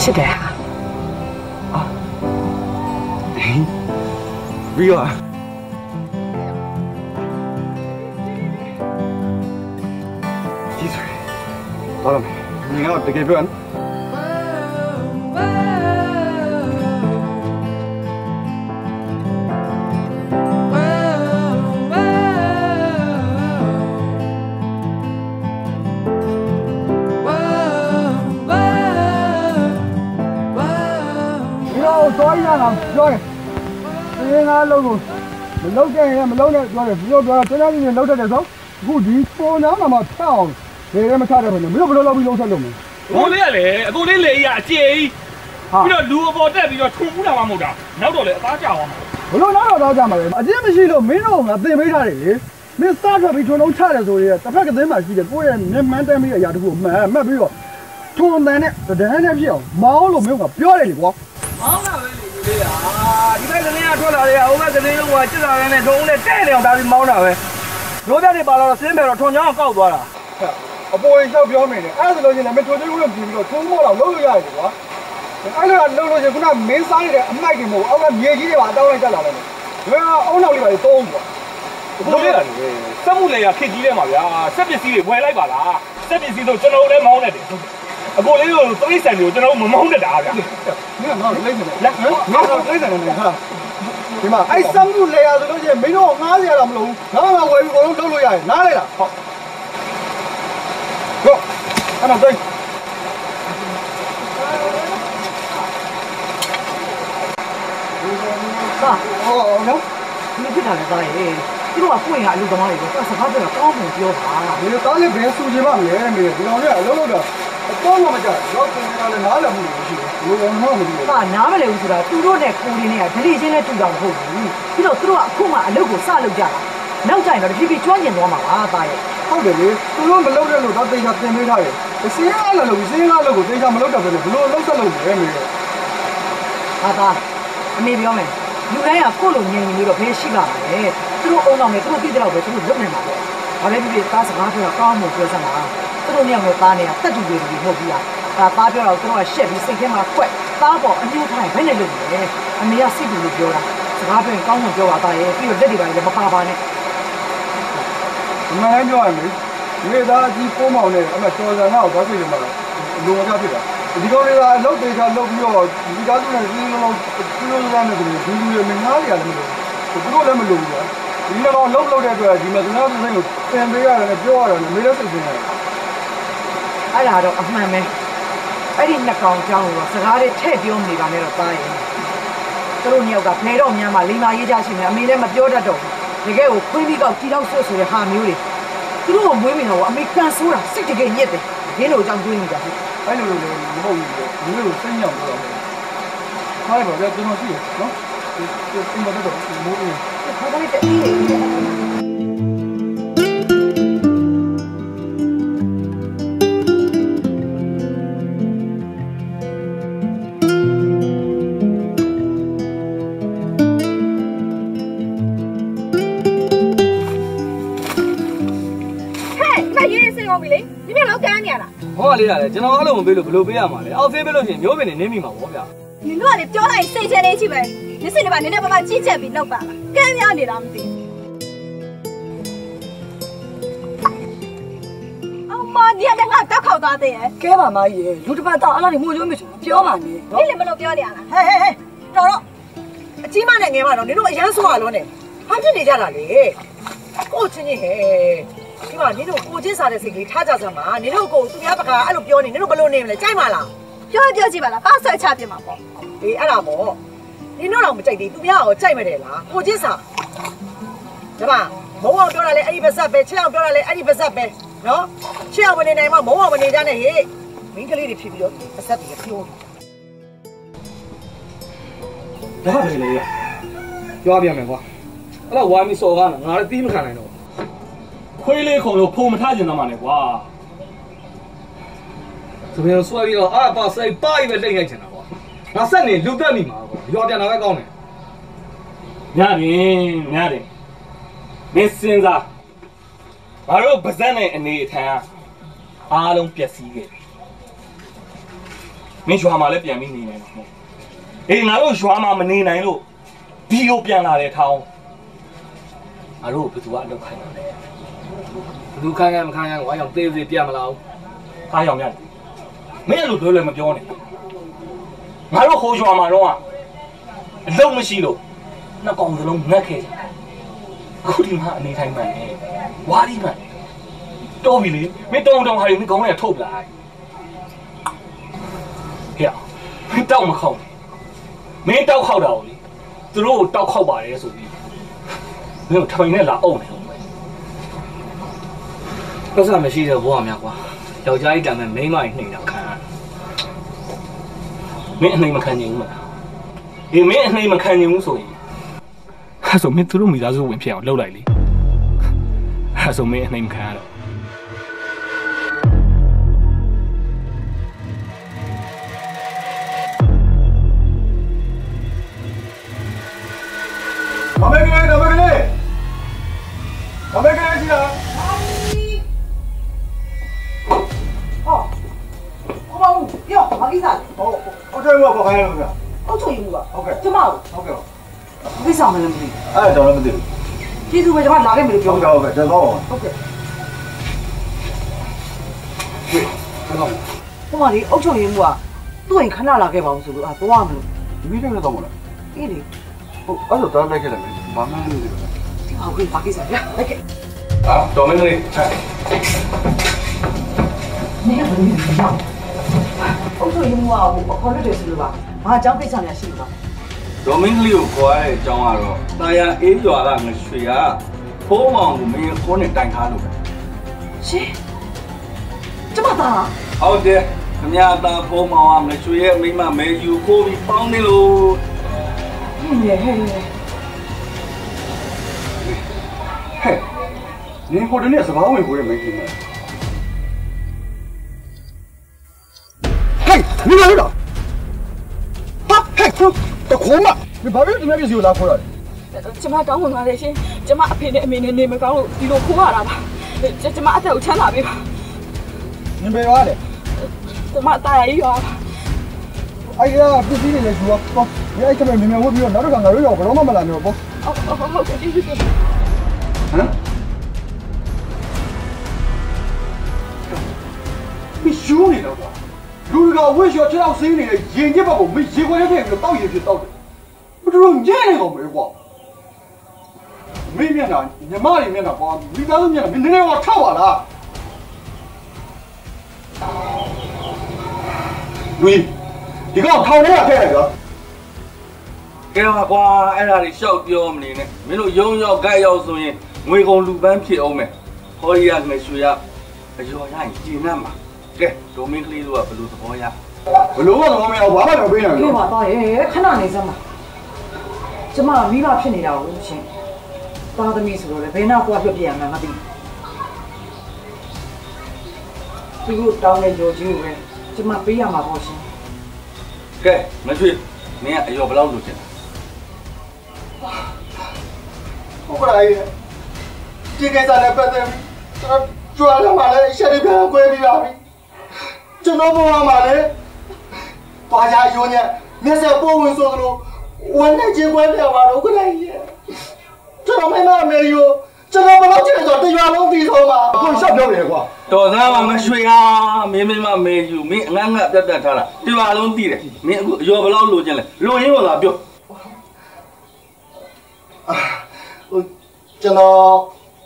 [SPEAKER 2] ချစ်တယ်ဟာ
[SPEAKER 4] ပြီးတော့ တော်လားမင်းကတကယ်ပြောရင်ဒီတော့သွားရတာပြောတယ်။တင်းငါလုံးကိုမလုံးတဲ့ရင်မလုံးနဲ့ပြောတယ်ဒီ လိုပြောတာတင်းငါကြီးလုံးတတ်တယ်ဆိုအခုဒီပေါ်နာမှာမဖြောင်းနေရဲမချတဲ့ဘယ်နဲ့မင်းတို့ဘယ်လိုလုပ်ပြီးလုံးဆက်လုပ်မလဲ
[SPEAKER 13] ဘိုးလေးကလေအကိုလေးလေကြီးကအကျေကြီး
[SPEAKER 4] ဟာ
[SPEAKER 13] ပြီးတော့လူအပေါ်တက်ပြီးတော့ထုံမှုတာမှမဟုတ်တာနောက်တော့လေအသားကြောင်အောင်
[SPEAKER 4] ဘယ်လိုနောက်တော့တော့ကြမှာလဲအကျင့်မရှိလို့မင်းတို့ကသင်ပေးထားတယ်လေမင်းစားထွက်ပြီးထုံလုံးချတယ်ဆိုရင်တစ်ဖက်ကသင်းမှာရှိတယ်ကိုယ့်ရဲ့မျက်မှန်းတမ်းပြီးအရာတခုကိုမှန်မှတ်ပြီးတော့ထုံတန်နဲ့တဒန်းနဲ့ပြည့်အောင်မောင်းလို့မျိုးကပြောတယ်လေကွာ
[SPEAKER 13] မောင်းတာပဲလေလူလေးကဒီဘက်ကလေးကထွက်လာတယ်ဟိုဘက်ကလေးကကျစ်လာတယ်နဲ့ထုံနဲ့တဲ့နေအောင်ဒါပြီးမောင်းတာပဲရိုးပြတွေပါလာတော့စင်းပဲတော့ထုံချောင်းကောက်သွားတာ
[SPEAKER 4] အပေါ်ရင်လျှောက်ပြောမယ်လေအဲ့ဒါဆိုလို့ချင်းလည်းမထုံသေးဘူးလို့ပြင်ပြီးတော့ထုံမို့တော့လုံးလို့ရတယ်ကွာ
[SPEAKER 13] ဟ
[SPEAKER 4] အဲ့လိုလှုပ်လို့ရှင်ခုနမင်းစားနေတဲ့အမိုက်တွေမဟုတ်အောက်ကမြေကြီးတွေပါအတောင်းလိုက်တက်လာတယ်ဒီကအုံနောက်လေးပါသုံးပေါ့
[SPEAKER 13] ဘိုးလေးလာနေစက်မှုလေရခစ်ကြီးထဲမှာဗျာစက်ပစ္စည်းတွေဝယ်လိုက်ပါလားစက်ပစ္စည်းဆိုကျွန်တော်လည်းမောင်းနေတယ်အကိုလေးကိုသတိဆိုင်တွေကိုကျွန်တော်မမောင်းတတ်တာဗျာ
[SPEAKER 4] မင်းကတော့လိမ့်နေတယ်လက်ဟမ်မင်းကတော့လိမ့်နေတယ်ဟာဒီမှာအဲ့စမ်းမှုလေယာဆိုလို့ရှိရင်မင်းတို့ငားစရာတော့မလိုဘူးနောက်မှဝယ်ပြီးအကုန်လုံးထုတ်လို့ရတယ်နားလိုက်လားဟုတ် ဟုတ်အဲ့တော့တိတ်
[SPEAKER 2] ဟာ
[SPEAKER 4] ဟောနော်
[SPEAKER 2] ဒီဖြစ်တာလည်းသားရဲ့သူတို့ကကိုယ့်ရဲ့အလုပ်သမားတွေကိုစကားပြောတာကောင်းမှပြောတာ
[SPEAKER 4] ဒီကားလေးဘယ်ဆူချင်မှမလဲမေဒီကောင်ကြီးအလုံးလုံးတော့အတော့မှမကြတော့ကိုယ်ကလည်းနားလည်မှုမရှိဘူးဘယ်လိုမှမသိဘူး
[SPEAKER 2] ဟာနားမလည်ဘူးဆိုတာသူတို့နဲ့ကိုယ်ရင်းနဲ့ဒလိချင်းနဲ့တူတာမဟုတ်ဘူးပြီးတော့သူတို့ကအခုမှအလုပ်ကိုစလုပ်ကြတာ နောက်ကျရင်တော့တဖြည်းဖြည်းကျွမ်းကျင်သွားမှာပါသားရဲ့
[SPEAKER 4] ဟုတ်တယ်လေသူတို့မလုပ်တဲ့လို့တော့တေချာတင်ပေးထားတယ်စင်းအားလည်းလို့စင်းအားလို့ကိုတေချာမလုပ်တော့ဘဲဘလို့လုံးဆက်လုပ်လဲမေ
[SPEAKER 2] ဟာသားအမေပြောမယ်လူတိုင်းကကိုယ့်လိုငြိမ်နေလို့ဘယ်ရှိလာမလဲသူတို့အုံအောင်နဲ့သူတို့သိတဲ့လောက်ပဲသူတို့လုပ်နေမှာပေါ့ဘာလဲဖြစ်ဖြစ်သားစကားပြောတာကောင်းမှပြောစမ်းပါသူတို့ညောင်ကိုသားနေတာတက်တူတွေတွေမဟုတ်ဘူးလားဒါသားပြောတော့သူတို့ကရှက်ပြီးစိတ်ထဲမှာကွက်သားပေါ်အညှိုးထိုင်ဘယ်နဲ့လုပ်လဲအမေကစိတ်တူလို့ပြောတာစကားပြောရင်ကောင်းမှပြောပါသားရဲ့ပြီးတော့လက်တွေပါလည်းမပါပါနဲ့
[SPEAKER 4] ဒီမှာလည်းပြောရမယ်မေသားကြီးပိုးမောင်နဲ့အမတော်စံတော့ဘာဖြစ်နေမှာလဲလုံဝကြဖြစ်တာဒီကောင်တွေကလုတ်တေချာလုတ်ပြီးတော့ဒီကားစုနဲ့ဒီလုံးလုံးဒီလုံးလုံးနဲ့ဒီလူတွေမငားရလည်းမလို့သူတို့လည်းမလို့ဘူးကွာဒီကောင်လုတ်လုတ်တဲ့အတွက်ဒီမှာသူတို့စိတ်ကိုသင်ပေးရတယ်ပြောရတယ်မေလည်းစိတ်သင်ရတယ်
[SPEAKER 2] အဲ့ဒါတော့အမှန်ပဲအဲ့ဒီနှစ်ကောင်ကြောင်းကိုစကားလေးထည့်ပြောနေပါနဲ့တော့သားရဲ့သူတို့နှစ်ယောက်ကဖဲတော့များမှလိမ္မာရေးကြရှင်တယ်အမေလည်းမပြောတတ်တော့ဘူး တကယ်ကိုခွင်းပြီးတော့ကြည်တော့ဆွတ်ဆိုတဲ့ဟာမျိုးတွေသူတို့ကမွေးမိတော့အမေကန်ဆိုးတာစိတ်တကယ်ညစ်တယ်ဒီလိုကြောင့်တွေးနေကြတယ်
[SPEAKER 4] အဲ့လိုလိုမဟုတ်ဘူးလေဒီလိုစိတ်ညောင်းတော့မယ်ဟာပါဗျာကျွန်တော်ရှိရနော်ဒီဒီမတော့မိုးအေး
[SPEAKER 2] ခါတိုင်းတည်း
[SPEAKER 3] ဟောလေးရ
[SPEAKER 11] တယ်ကျွန်တော်အဲ့လိုမပေးလို့ဘယ်လိုပေးရမှာလဲအောက်ဆေးပေးလို့ရှိရင်မျိုးပင်နေနေမိမှာပေါ့ဗျာ
[SPEAKER 3] နင်တို့ကလေပြောလိုက်စိတ်ချလေးချိပဲဒီစိတ်တွေပါနည်းနည်းပါးပါးကြီးချက်ပြီးလောက်ပါလားကန်းများနေလားမသိဘူးအောင်မဒီကလည်းငါတောက်ခေါက်သွားသေးရဲ့
[SPEAKER 6] ကဲပါမကြီးရေလူတစ်ပတ်တော့အဲ့လိုနေမှုကျိုးမရှိဘူးပြောပါနဲ့
[SPEAKER 3] ဒီလေမလို့ပြောနေရလား
[SPEAKER 2] ဟဲ့ဟဲ့ဟဲ့တော်တော့အကြီးမနဲ့ငယ်မတော့နင်တို့အရန်ဆိုးရလို့နဲ့ဘာဖြစ်နေကြတာလဲကိုချင်းချင်းဟဲ့ ဒီမှာနင်တို့ကိုချင်းစားတဲ့စိတ်ကလေးထားကြစမ်းပါနင်တို့ကိုသူများပကားအဲ့လိုပြောနေနင်တို့ဘယ်လိုနေမလဲကြိုက်မလား
[SPEAKER 3] ပြောပြောကြည့်ပါလားပါဆွဲချပြမှာပေါ့
[SPEAKER 2] အေးအဲ့ဒါပေါ့နင်တို့တော့မကြိုက်သေးသူများရောကြိုက်မတယ်လားကိုချင်းစားဒါပါမုံအောင်ပြောတာလေအဲ့ဒီပါဇက်ပဲချစ်အောင်ပြောတာလေအဲ့ဒီပါဇက်ပဲနော်ချစ်အောင်မနေနိုင်မှမုံအောင်မနေကြနဲ့ဟေ့မင်းကလေးတွေဖြစ်ပြီးတော့ပါဇက်တွေဖြိုး
[SPEAKER 11] ဒါပဲလေပြောပြမယ်ကွာအဲ့တော့ဝိုင်းမီစော်ကားနော်ငါလည်းတီးမခံနိုင်တော့
[SPEAKER 13] ခွေးလေးခုံလို့ဖုံမထားကျင်တော့မှလည်းကွာ
[SPEAKER 11] ဆိုရင်ဆွဲပြီးတော့အာပါစိတ်ပါပဲတိတ်လိုက်ချင်တာကွာငါဆက်နေလူတက်နေမှာကွာရောပြန်လာပဲကောင်းတယ်
[SPEAKER 13] ညရင်ညတယ်မင်းစင်စားငါတို့ပါဇက်နဲ့အနေအထိုင်အားလုံးပျက်စီးခဲ့ပြီမင်းရွာမှာလည်းပြန်ပြီးနေနိုင်မှာမဟုတ်အေးငါတို့ရွာမှာမနေနိုင်လို့ဒီကိုပြန်လာတဲ့ထောင်းငါတို့ဘယ်သူကအလုပ်ခိုင်းတာလဲ
[SPEAKER 11] ဘယ်သူခိုင်းခိုင်းမခိုင်းခိုင်းကွာရောက်သေးသေးပြမလာဘူး
[SPEAKER 13] အားရောင်ရတယ်မင်းအဲ့လိုပြောလည်းမပြောနဲ့ငါတို့ခိုးရွာမှာတော့အလုံးမရှိလို့နှစ်ကောင်စလုံးငတ်ခဲ့ကြအခုဒီမှာအနေထိုင်မှန်နေဝါဒီမှန်တော်ပြီလေမင်းတောင်းတောင်းဟာတွေမင်းကောင်းရထုတ်ပလိုက်ဟဲ့မင်းတောက်မခေါက်မင်းတောက်ခေါက်တာကိုလေသူတို့တောက်ခေါက်ပါတယ်ဆိုပြီးမင်းတို့ထိုင်နဲ့လာအုံနေလို့
[SPEAKER 11] ပတ်စံမရှိတဲ့ဘဝများကွာယောက်ျားကြီးတံမဲ့မိန်းမကြီးနှိမ့်တော့ခံရ
[SPEAKER 13] မင်းအနှိမ်မခံနိုင်ဘူးမလားဒီမင်းအနှိမ်မခံနိုင်ဘူးဆိုရင်အဲဆိုမင်းသူတို့မိသားစုဝင်ဖြစ်အောင်လှုပ်လိုက်လေအဲဆိုမင်းအနှိမ်မခံရတော့
[SPEAKER 4] ကျေး
[SPEAKER 2] ဇူးပဲကျမလာခဲ့မယ်လို့ပြော
[SPEAKER 4] ဟုတ်
[SPEAKER 2] တာ
[SPEAKER 4] ကဲ့ဟုတ်ကဲ့ကျွန်တော်ပါ
[SPEAKER 2] ဟုတ်ကဲ့
[SPEAKER 4] ဟေးကျွန်တော်
[SPEAKER 2] ဟိုမှာလေအုတ်ချုပ်ရင်ဘူးကသူ့အိမ်ခဏလာခဲ့ပါဦးဆိုလို့အာသွားမလို့
[SPEAKER 4] ဒီမိတယ်တော့မလား
[SPEAKER 2] အေးလေ
[SPEAKER 4] ဟုတ်အဲ့တော့တားလိုက်ခဲ့တယ်ဘာမှမသိဘူး
[SPEAKER 2] ဟုတ်ကဲ့ဘာကိစ္စလဲလိုက်ခဲ့
[SPEAKER 7] ဟာတော်မင်းကလေးဟဲ့
[SPEAKER 2] နေရဘယ်လိုလဲအုတ်ချုပ်ရင်ဘူးကဟိုခေါ်လို့တယ်ဆိုလို့ပါဘာအကြောင်းကိစ္စများရှိလို့ပါ
[SPEAKER 7] ဒေါ်မင်းကလေးကိုခေါ်ရတဲ့အကြောင်းကတော့တာယာအေးရွာကငရွှေက ဖိုးမောင်ကိုမင်းခိုးနဲ့တိုင်ထားလို့ပဲ
[SPEAKER 2] ရှင်ကျမသား
[SPEAKER 7] ဟုတ်တယ်ခမရတာဖိုးမောင်ကငရွှေရဲ့မိမမဲယူခိုးပြီးပေါင်းနေလို့
[SPEAKER 2] ဟင်းရဲ့ဟဲ့
[SPEAKER 4] ဟဲ့နင်ကိုတနေ့စကားဝင်ကိုရမင်းခင်ဗျဟဲ့နင်လာလို့ဟာဟဲ့တခုမမဘာလို့ဒီနေ့ပြည်စီကိုလာခေါ်ရလဲ
[SPEAKER 3] ကျမတောင်းဝင်ပါလေရှင်ကျမအဖေနဲ့အမေနဲ့နေမကောင်းလို့ဒီလိုခိုးရတာပါကျကျမအသက်ကိုချမ်းသာပေးပါ
[SPEAKER 4] နင်ဘယ်ရွာလဲ
[SPEAKER 3] ကျမတာယာကြီးရွာပါ
[SPEAKER 4] အဲ့ဒါပြည်စီနေလေသူကပေါ့ဒီအဲ့ကမမြင်မြင်ဝတ်ပြီးတော့နောက်တော့ငါတို့ရောက်ဘယ်တော့မှမလာမျိုးပေါ့
[SPEAKER 3] ဟုတ်ဟုတ်ဟုတ်ကဲ့ကျေးဇူးတင်
[SPEAKER 4] ဟမ်မရှူးနေတော့ကွာလူကဝှေ့လျှော်ခြေတော့စင်းနေတဲ့ရင်ကျက်ဘက်ကိုမရေခွဲထဲထည့်ပြီးတော့တောက်ရည်ဖြစ်တောက်တယ်ဘယ်လိုညံ့နေကောင်ပဲကွာ မင်းမျက်နှာညီမတွေမျက်နှာကွာမိသားစုမျက်နှာမင်းနည်းနည်းတော့ထောက်ပါလားလူကြီးဒီကောင်ထောင်ထဲကထည့်လိုက်ကွာ
[SPEAKER 7] ကဲပါကွာအဲ့ဒါတွေရှောက်ပြောမနေနဲ့မင်းတို့ယုံရောက်ဂိုက်ရောက်ဆိုရင်ငွေကုန်လူပန်းဖြစ်အောင်မယ်ဟောရီကငရွှေကအကျော်ရရင်ကျင်းနှံ့မှာကဲဒေါ်မင်းကလေးတို့ကဘယ်လိုသဘောရ
[SPEAKER 4] ဘလို့ကတော့မရဘူးဘာမှမပေးနိုင်
[SPEAKER 2] ပြေ
[SPEAKER 4] ဘူး
[SPEAKER 2] ပါသားရဲ့ခဏနေစမ်းပါကျမမိဘဖြစ်နေတာကိုရှင် သားသမီးဆိုတော့လေဘယ်နာကွာပြပြရမှာမသိဘူးသူတို့တောင်းတဲ့ကြော်ကြီးကိုပဲကျမပေးရမှာပေါ့ရှင်
[SPEAKER 7] ကဲငရွှေမင်းကအကျော်ဘယ်လောက်လိုချင်လဲ
[SPEAKER 4] ဟုတ်ကဲ့ဒီကိစ္စနဲ့ပတ်သက်ပြီးကျွန်တော်ကြွားလာမှလည်းရှက်တွေပြန်ကွဲပြီးပါပြီကျွန်တော်ဘဝမှာလည်းပါရယုံညက်မျက်စက်ပိုးဝင်ဆိုသလိုဝန်နဲ့ချင်းကွဲပြပါတော့ခလိုက်ရဲ့ ကျွန်တော်မိမအမေယူကျွန်တော်ဘယ်လောက်ကျင်ဆိုတရွာလုံးပြီးဆုံးပါအခုရှောက်ပြောနေကွာ
[SPEAKER 7] တော်သားမှာငရွှေဟာမင်းမင်းမမေယူမင်းအငတ်ငတ်ပြတ်ပြတ်ထားတာဒီပါလုံးသိတယ်မင်းအခုအကျော်ဘယ်လောက်လိုချင်လဲလိုရင်းကိုလာပြော
[SPEAKER 4] ဟိုကျွန်တော်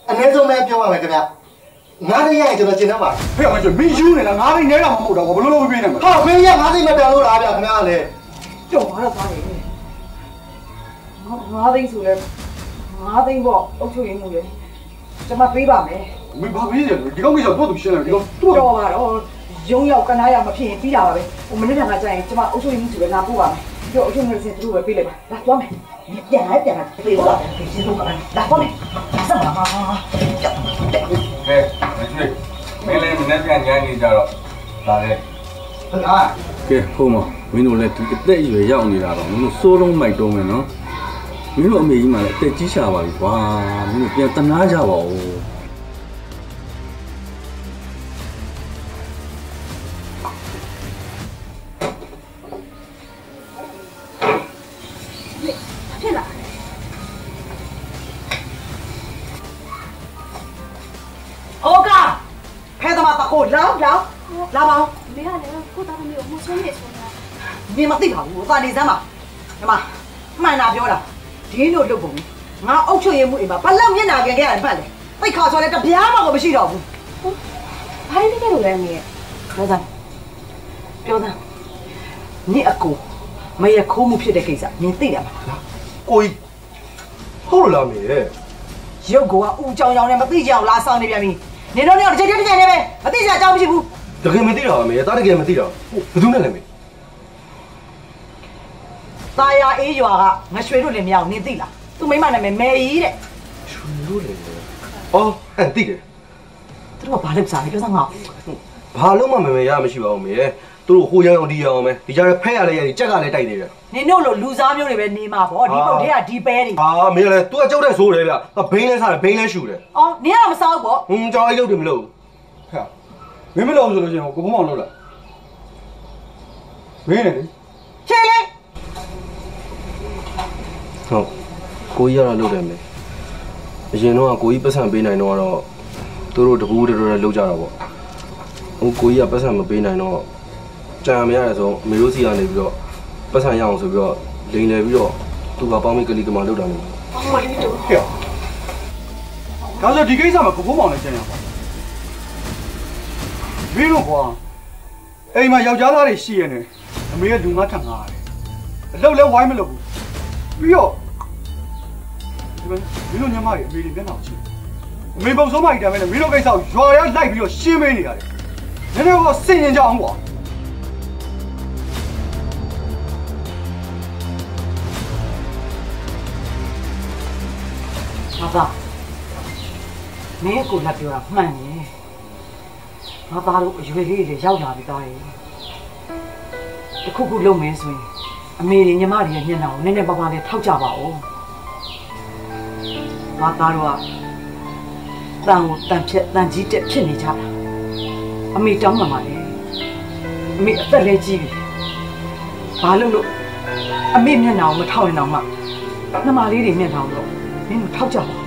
[SPEAKER 4] အနည်းဆုံးပဲပြောပါမယ်ခင်ဗျငါးသိရရင်ကျွန်တော်ကျင်တတ်ပါဖေမကျမင်းယူနေတာငါးသိနဲတာမဟုတ်တော့ဘယ်လိုလုပ်ပြနေမှာဟာမင်းရငါးသိမတန်လို့လားဗျခင်ဗျာလေ
[SPEAKER 2] ကြော်ရတာသားရဲ့ငါငါးသိန်းဆိုလဲ ငါးသိန်းပေါ့အုတ်ချုပ်ရင်းမှုလေကျမပေးပါမယ်
[SPEAKER 4] မင်းဘာပြီးလဲဒီကောင်ကတော့သူ့ရှင်းတယ်ဒီကောင်သူ့
[SPEAKER 2] ကြော်ပါတော့ရုံးရောက်ကနားရမဖြစ်ရင်ပြီးတာပါပဲဟိုမနေ့ကမှကြာရင်ကျမအုတ်ချုပ်ရင်းမှုဆိုလဲငါပို့ပါမယ်ပြီးတော့အုတ်ချုပ်ရင်းစင်သူ့ပဲပေးလိုက်ပါလာသွားမယ်ပြန်လိုက်ပြန်လိုက်ပြေတော့ပြန်ပြေစီတော့ပါလာသွားမယ်စမ်းပါပါ
[SPEAKER 7] ကဲငရွှေမင်းလည်းမနေ့ပြန်ညနေကြတော့လာတယ်
[SPEAKER 4] ဟာ
[SPEAKER 7] ကဲဟုတ်မမင်းတို့လည်းဒီအသက်အရွယ်ရောက်နေတာတော့မင်းတို့စိုးလုံးမိုက်တုံးမယ်နော် မင်းတို့အမေကြီးမှလည်းအသက်ကြီးရှာပါပြီကွာမင်းတို့ပြန်တနာကြပါဦး
[SPEAKER 3] ဖြစ်လာ
[SPEAKER 2] โอเคဖဲသမားတကိုလောင်းလောင်းလာပါဦး
[SPEAKER 3] မေကလည်းကိုသားသမီးကိုမှုဆွေးနေဆိုတာ
[SPEAKER 2] ဒီမသိပါဘူးအသာနေစမ်းပါဒီမှာမှန်တာပြောတာ ဒင်းတို့လုပ်ပုံငါအုပ်ချုပ်ရေးမှုအိမ်မှာဘလောက်မျက်နာကြင်ခဲ့ရတယ်ဖတ်လေပိတ်ခါဆိုလဲတပြားမှကိုမရှိတော့ဘူး
[SPEAKER 3] ဘာလို့လဲလို့လဲမ
[SPEAKER 2] င်းပြောသားပြောသားနင့်အကိုမရခိုးမှုဖြစ်တဲ့ကိစ္စနင်သိတယ်မလား
[SPEAKER 4] ကိုကြီးဟုတ်လားမင်း
[SPEAKER 2] ရုပ်ကောအူကြောင်ကြောင်နဲ့မသိကြအောင်လာဆောင်နေပြန်ပြီနင်တို့လည်းတစ်ချိန်တစ်ချိန်နဲ့ပဲမသိကြအကြောင်းမရှိဘူး
[SPEAKER 4] တကယ်မသိတော့မင်းတားတကယ်မသိတော့ဘယ်သူနဲ့လဲမင်း
[SPEAKER 2] ตาယာအေးရွာကငရွှေတို့လည်းမရအောင်နင်သိလားသူမိမနာမည်မယ်ကြီးတဲ့
[SPEAKER 4] ချွေလို့လေအော်ဟန်သိတယ်
[SPEAKER 2] သူတို့ကဘာလုပ်စားလဲပြောစမ်းငါ
[SPEAKER 4] ဘာလို့မှမမေရမရှိပါဘူးမေရဲ့သူတို့ဟိုရအောင်ဒီရအောင်ပဲဒီကြားဖက်ရလဲရကြက်ကလည်းတိုက်နေတယ်
[SPEAKER 2] နင်တို့လိုလူစားမျိုးတွေပဲနေမှာပေါ့ဒီပုတ်တွေကဒီပဲတွေ
[SPEAKER 4] အာမေလည်း तू ကကြောက်တဲ့ဆိုးတယ်ဗျဘိန်းလဲစားတယ်ဘိန်းလဲရှူတယ်
[SPEAKER 2] အော်နင်ကတော့မစားဘူးပေါ့
[SPEAKER 4] ဟွန်းကြောက်အိတ်လုပ်တယ်မလို့ဟဲ့မင်းမလို့ဆိုလို့ချင်းကိုဘုံမောင်လို့လားမင်းနဲ့လေ
[SPEAKER 2] ချစ်
[SPEAKER 8] ဟုတ်ကိုကြီးကတော့လုပ်တယ်မေအရင်တော့ကိုကြီးပတ်စံပေးနိုင်တော့ကတော့သူတို့တပူးတတော်လောက်ကြတာပေါ့ဟိုကိုကြီးကပတ်စံမပေးနိုင်တော့ကြံမရတဲ့ဆိုအမေတို့စီကနေပြီးတော့ပတ်စံရအောင်ဆိုပြီးတော့လိန်တယ်ပြီးတော့သူကပေါင်းမိကလေးကမှလောက်တာနေ
[SPEAKER 4] ဟဲ့ဒါဆိုဒီကိစ္စမှာကိုဖိုးမောင်လည်းကျန်ရပါမင်းတို့ကွာအိမ်မှာယောက်ျားသားတွေရှိရနေအမေကလူငါထပ်ငါရတယ်အလုပ်လဲဝိုင်းမလုပ်ဘူး ပြီးတော့ဒီမင်းတို့ညမတွေအမေတွေမျက်နှာကိုချိအမေပုံဆုံးမကြီးတမ်းပဲနဲ့မင်းတို့ကိစ္စကိုရွာရလိုက်ပြီးတော့ရှင်းပေးနေရတယ်နည်းနည်းတော့စင်ရင်ကြအောင်ကွာ
[SPEAKER 2] ငါသားမင်းကိုလက်ပြောတာမှန်တယ်ငါသားတို့အရွယ်လေးတွေရောက်လာပြီသားရဲ့တခုခုလုပ်မယ်ဆိုရင် အမေတွေညီမတွေရဲ့မျက်နှာကိုနည်းနည်းပါးပါးလေးထောက်ကြပါဦးငါသားတို့ကတန်ကိုတန်ဖြက်တန်ကြီးတက်ဖြစ်နေကြတာအမေတောင်းမှမှာလေအမေအသက်လည်းကြီးပြီဘာလို့လို့အမေမျက်နှာကိုမထောက်ရင်တော့မှနှမလေးတွေမျက်နှာကိုတော့မင်းတို့ထောက်ကြပါ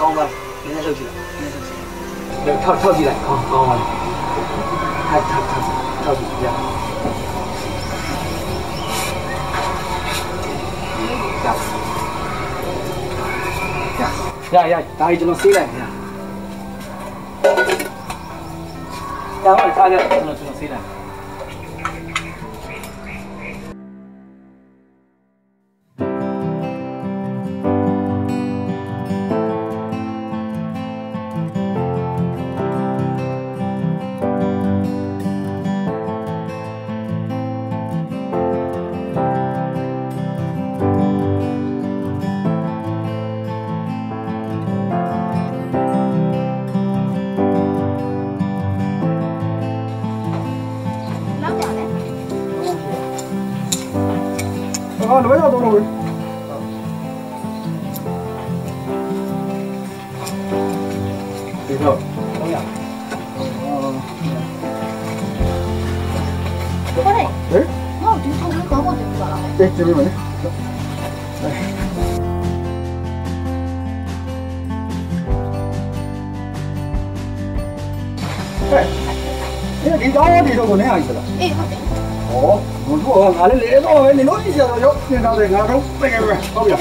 [SPEAKER 4] ကောင်းကော
[SPEAKER 11] င်းပါနည်းနည်းလှုပ်ကြည့်လိုက်နည်းနည်းလှုပ်ကြည့်လိုက်ထောက်ထောက်ကြည့်လိုက်ကောင်းကောင်းပါလားထောက်ထောက်ထောက်ထောက်ကြည့်ရရရရဒါကြီးကျွန်တော်ဆေးလိုက်ရဒါမှထားကြကျွန်တော်ကျွန်တော်ဆေးလိုက်
[SPEAKER 4] thì nó rút cái em không được.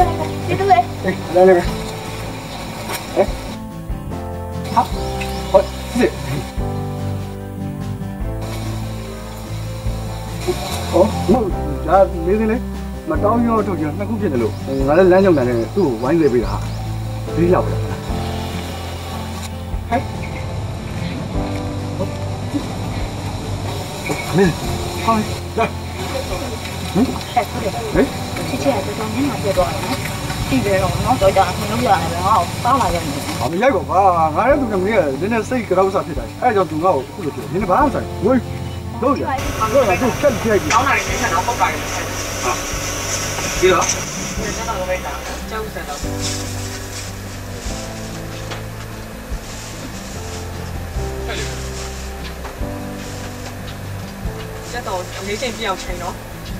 [SPEAKER 4] Đi đứng đi đi lên lên đấy hấp. Thôi gì? Ủa mừng. Ra
[SPEAKER 3] lấy lấy lấy.
[SPEAKER 4] Mà tao vô trong giường nó cũng chưa được luôn nó lên lên trong này này tu quán người bị hạ lý lầu rồi hết. Thôi, đây. Đấy. ယ်သူ့ကိုဝိုင်းလေပေးတာဟာလေးလောက်ပဲဟဲ့မင်းဟိုင်းဒါ
[SPEAKER 3] ဆက်ဟုတ်တယ်ဟမ်ချစ်ချစ်ရတော့မျက်နှာပြတ်သွားတယ်နော်ဒီလေတော့တော့တော့မလုပ်ရတယ်ပဲငါ့ကိုစားလာရတယ်။
[SPEAKER 4] အမရိုက်ပါကွာ။ငါလည်းသူကမင်းကနည်းနည်းစိတ်ကြောက်စားဖြစ်တယ်။အဲကြောင့်သူငါ့ကိုအခုလို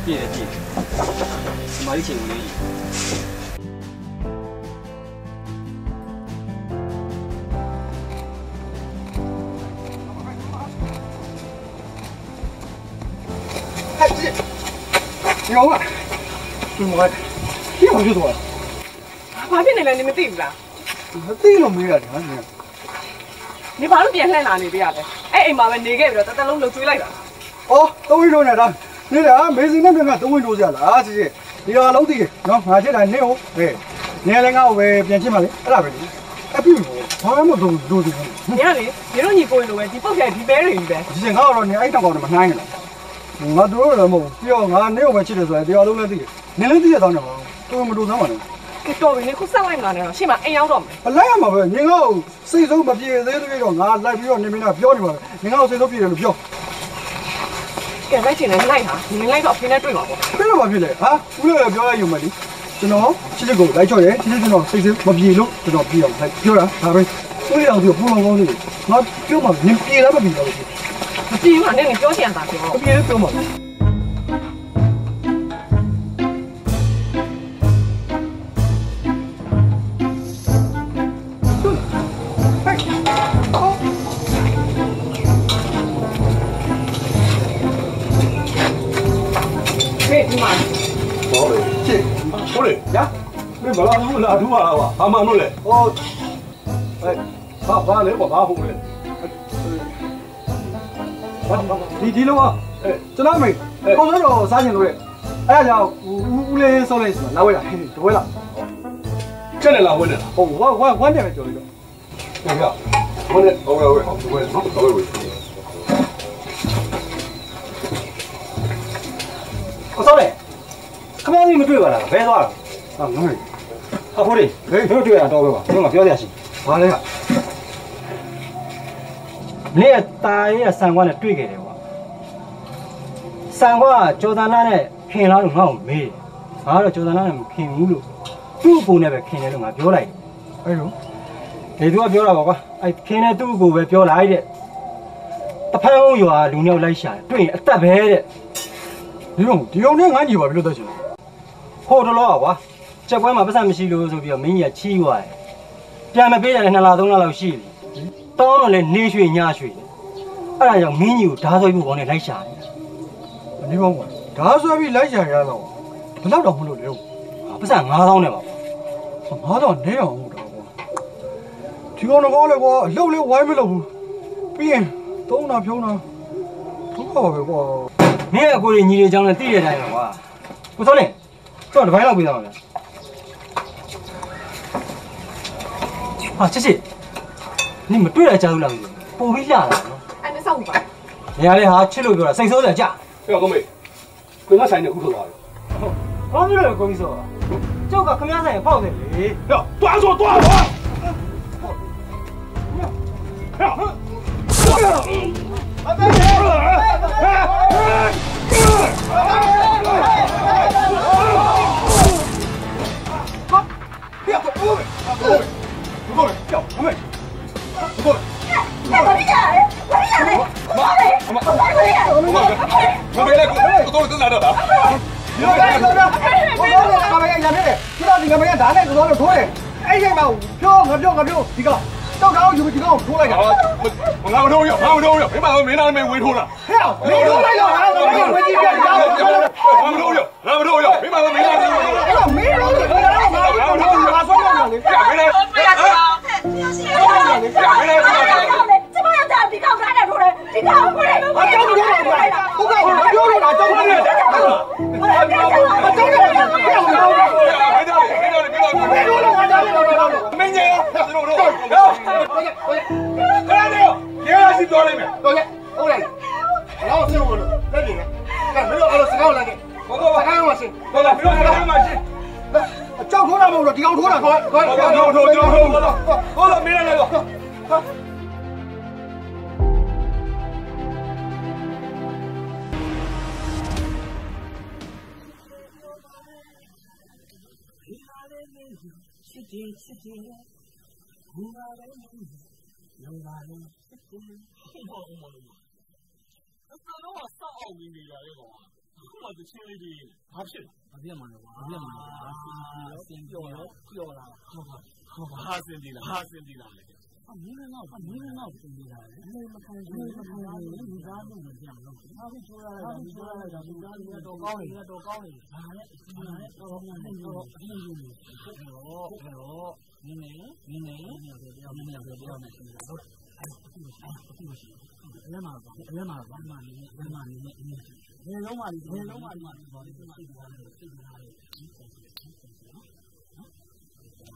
[SPEAKER 4] ပြည့်တယ်ပြ
[SPEAKER 13] ည့်တယ်။ဒီ
[SPEAKER 14] မှာလေးချိန်ဝင်လေး
[SPEAKER 13] ကြီး။ဟဲ့ဒီရောပါ။ဒီမှာဒီမှာကျွ
[SPEAKER 4] တ်သွား။
[SPEAKER 14] ဘာဖြစ်နေလဲနေမသိဘူးလား။
[SPEAKER 4] မသိလို့မေးတာညာ။
[SPEAKER 14] နေဘာလို့ပြန်လှည့်လာနေသေးရလဲ။အဲ့အိမ်မှာပဲနေခဲ့ပြီးတော့တသက်လုံးလှုပ်သွေးလိုက်တာ။
[SPEAKER 4] အော်သုံးရီတော့နေတာ။ နေတာမေးစင်းနဲ့ငါသုံးဝင်လို့ရလားစီစီဒီဟာလုံးသိတယ်နော်ငါချက်တာနေဟုတ်ဟဲ့နေလဲငါ့ကိုပဲပြန်ချက်ပါလေအဲ့ဒါပဲလေအ
[SPEAKER 14] ပြည့်
[SPEAKER 4] ဘာမှမတို့တို့ဒီ
[SPEAKER 14] ညလေရေတို့ညီကိုလိုပဲဒီပုတ်ရိုက်ဒီပဲတွေကြီးပဲ
[SPEAKER 4] စီစီငါ့တော့နေအဲ့တောင်ကောင်ကမနှိုင်းနဲ့ငါတို့တော့မဟုတ်ဘူးပြောငါနေကိုပဲချက်တယ်ဆိုရင်တရားလုံးလည်းသိတယ်နေလ
[SPEAKER 14] ည်းသိရတော့နေပါ
[SPEAKER 4] ဘူးတို့မတို့စမ်းပါ
[SPEAKER 14] နဲ့ကတော်ပြီလေခုဆက်လိုက်မှာနေတော့ရှေ့မှာအိမ်ရောက်တော့မယ်
[SPEAKER 4] အလိုက်ရမှာပဲငင်ကောစိတ်ဆုံးမပြေသေးသေးတော့ငါလိုက်ပြီးတော့နေမင်းကပြောနေပါပဲငင်
[SPEAKER 14] ကော
[SPEAKER 4] စိတ်ဆုံးပြေတယ်
[SPEAKER 14] လို့ပြော က်ချင်တယ်လိုက်တာနေလိုက်တော့အဖေနဲ့တွေ့ပါပေါ့
[SPEAKER 4] ဘယ်လိုမှဖြစ်လဲဟာဦးလည်းပြောလိုက်ရုံပဲလေကျွန်တော်ချစ်ချစ်ကိုလိုက်ချော့ရဲချစ်ချစ်ကျွန်တော်စိတ်စိတ်မပြေလို့ကျွန်တော်ပြေအောင်လိုက်ပြောတာဒါပဲဦးလေးအောင်သူပူလောင်ကောင်းလေးငါပြောမှနင်ပြေလားမပြေလား
[SPEAKER 14] မပြေဘူးကနည်းနည်းပြောချင်တာပြော
[SPEAKER 4] မပြေလို့ပြောမှ
[SPEAKER 14] ဟေးဒီမှာ
[SPEAKER 4] ဟောလေချစ်
[SPEAKER 15] ဟုတ်လေ
[SPEAKER 4] ညာ
[SPEAKER 15] မင်းဘလာဘူးလာထူးပါလားကွာဘာမှမလို့လဲ
[SPEAKER 4] ဟောအဲဘာဘာလဲဘာဘာဟုတ်လဲဒီဒီလောအဲကျွန်တော်မေကိုစောတော့စားချင်လို့လေအဲ့ဒါကြောင့်ဦးဦးလေးစောလိုက်ဆိုလာဝဲလာ အစောလေ
[SPEAKER 15] ခမောင်း
[SPEAKER 4] ကြီးမတွေ့ပါလား
[SPEAKER 15] ဘယ်သွားတာဟာငွေဟာဖိုးလေးဟေးတို့တွေ့ရ
[SPEAKER 16] တော့ပဲပါတို့ကပြောရရှိဘာလဲကနေ့ตา
[SPEAKER 4] ရဲ့ဆ
[SPEAKER 16] န်ကွာနဲ့တွေ့ခဲ့တယ်ကွာဆန်ကွာကျော်သနာနဲ့ခ
[SPEAKER 4] င်လားလို့
[SPEAKER 16] ငါ့ကိုမေးတယ်ငါကတော့ကျော်သနာနဲ့မခင်ဘူးလို့သူ့အကိုနဲ့ပဲခင်တယ်လို့ငါပြောလိုက်အဲ့လိုလေသူကပြောတာပါကွာ
[SPEAKER 4] အဲ့ခ
[SPEAKER 16] င်တဲ့သူ့အကိုပဲပြောလိုက်တဲ့တဖန်းဦးရွာလူမျိုးလိုက်ရှာတွေ့ရင်အသက်ပဲတဲ့
[SPEAKER 4] ဒီတော့ဒီအောင်နဲ့ငါညီပါဘယ်လိုတက်ချင်လဲ
[SPEAKER 16] ဟုတ်တော့လို့ကွာချက်ပွဲမှာပတ်စံမရှိလို့ဆိုပြီးတော့မင်းကြီးကချီးသွားတယ်ပြန်မပေးတယ်နှစ်လသုံးလလောက်ရှိပြီတောင်းတော့လေနေရွှေညရွှေအဲ့ဒါကြောင့်မင်းကြီးကိုဓာဆွဲဖို့ကောင်းနေလိုက်ရှာတယ်
[SPEAKER 4] ဒီပေါင်းကဒါဆိုပြီးလိုက်ရှာရတော့ဘယ်တော့တော့မလို့လဲ
[SPEAKER 16] ပတ်စံ9000နဲ့ပါ
[SPEAKER 4] ငါတော့နေအောင်ဟုတ်တော့ကွာဒီကောင်တော့လေကွာအလုပ်လေးဝိုင်းမလုပ်ဘူးပြီးရင်သုံးတာဖြုံးတာဒုက္ခပါပဲကွာ
[SPEAKER 16] မင်းအကိုကြီးညီလေးချောင်းနဲ့တည့်ရတိုင်းပါကွာကိုစောလေးတော့တစ်ပိုင်းလောက်ပြီးသားပါဗျာဟာချစ်ချစ်你မတွေ့ရကြဘူးလားပုံပြီးလာတာနော်
[SPEAKER 14] အဲ့နဲ့စောက်ဘူးပါ
[SPEAKER 16] နေရာလေးဟာချစ်လို့ပြောတာစိတ်ဆိုးစရာကြာ
[SPEAKER 15] ဟဲ့ကောမေကိုငါဆိုင်နေခုထွက်သွားတယ်
[SPEAKER 16] ဘာဖြစ်လို့လဲကိုကြီးစောကျောက်ကခမည်းဆိုင်ပေါက်တယ်လေ
[SPEAKER 15] ဟဲ့တွားဆိုတွားတော့မမေလည်းကိုတော့တက် လာတော့လား
[SPEAKER 4] ဒီလိုလဲဆိုတော့ဘုရားကမရရနေတယ်ဒီတော့ဒီက မရဓာတ်နဲ့ကတော့ထိုးတယ်အဲ့ဒီမှာဖြိုးငါဖြိုးငါဖြိုးဒီကောင်တောက်တောက်ယူဒီကောင်ထိုးလိုက်တာ
[SPEAKER 15] ငါမတော့ရငါမတော့ရမင်းမမင်းနာမည်ဝေးထိုးလား
[SPEAKER 4] ဟဲ့မင်းထိုးလိုက်တော့ငါတော့ဝေကြီးပြရအောင်
[SPEAKER 15] ငါမတော့ရငါမတော့ရမင်းမမင်းနာမည်ဝေးထိုးလား
[SPEAKER 4] အဲ့မင်းတို့ကငါတော့ငါဆွဲတော့လေ
[SPEAKER 15] မင်းလည်း
[SPEAKER 9] ပြရစီအောင်ဖက်ပြရစီအောင်ပြရစီအောင်ကျမယောက်ျားဒီကောင်ထားတယ်ထိုးတယ်ဒီကော င်ကိုလေ
[SPEAKER 4] အကြောင်းပြောတာဟုတ်ကဲ့ပြောနေတာအကြောင်းပြောနေတာအကြောင်းပြောနေတာပြောနေတာ
[SPEAKER 15] မင်းတို့မင်းတို့မင်းတို့
[SPEAKER 4] မင်းတို့လည်းငါကြားနေတော့တော့
[SPEAKER 15] မင်းကြီးတို့တို့ခဏနေရရစီပြောလိုက်မယ်
[SPEAKER 4] တော့ရဲ့ဟုတ်လိုက်တော့ဆင်းလို့လက်နေကဲမင်းတို့အဲ့လိုစကားလိုက်ခဲ့
[SPEAKER 15] ဘောတော့
[SPEAKER 4] စကားမှရှင်း
[SPEAKER 15] ဘောတော့ပြောတာမှရှင်း
[SPEAKER 4] အကြောင်းထိုးတာမဟုတ်တော့ဒီကောင်ထိုးတာခေါ်ခေါ်
[SPEAKER 15] တို့တို့တို့တို့ဘောတော့မင်းလည်းတော့
[SPEAKER 4] ဟ
[SPEAKER 11] တယ်စစ်တယ်ဘူပါလေလောပါလေစစ်တယ်
[SPEAKER 17] ဟုတ်ပါဦးမလို့အစားတော့စောက်အောင်နေနေရတယ်ကွာအခုမှသူချင်းလေးတွေဘာဖြစ်လဲ
[SPEAKER 11] အပြတ်မှန်တော့ကွာအပြတ်မှန်တော့စင်ပြေရောစင်ပြောရောပြောလာဟုတ်ပါဟုတ်ပါ
[SPEAKER 17] ဟာစင်ဒီလားဟာစင်ဒီလားလေ
[SPEAKER 11] အမင်းကတော့အမင်းကတော့စင်ပြေလာတယ်အေးမခံဘူးမခံဘူးဒီသားမျိုးမပြောင်းလို့အားပြီးချိုးရတာဒီသားရတာဒီသားမျိုးတော့ကောင်းနေတော့ကောင်းနေဒါနဲ့ဒါနဲ့တော့မှန်းနေတော့အပြည့်ယူနေတော့တော့နင်းနေနင်းနေနင်းနေပြောင်းနေတော့ပြောင်းနေတယ်ဟုတ်အဲ့ဒီအဲ့ဒီအလဲမှာပါအလဲမှာဘာမှနေအလဲမှာနေနေဘယ်လုံးမှဘယ်လုံးမှဒီမှာဘာလို့သိသွားလဲသိသွားတယ်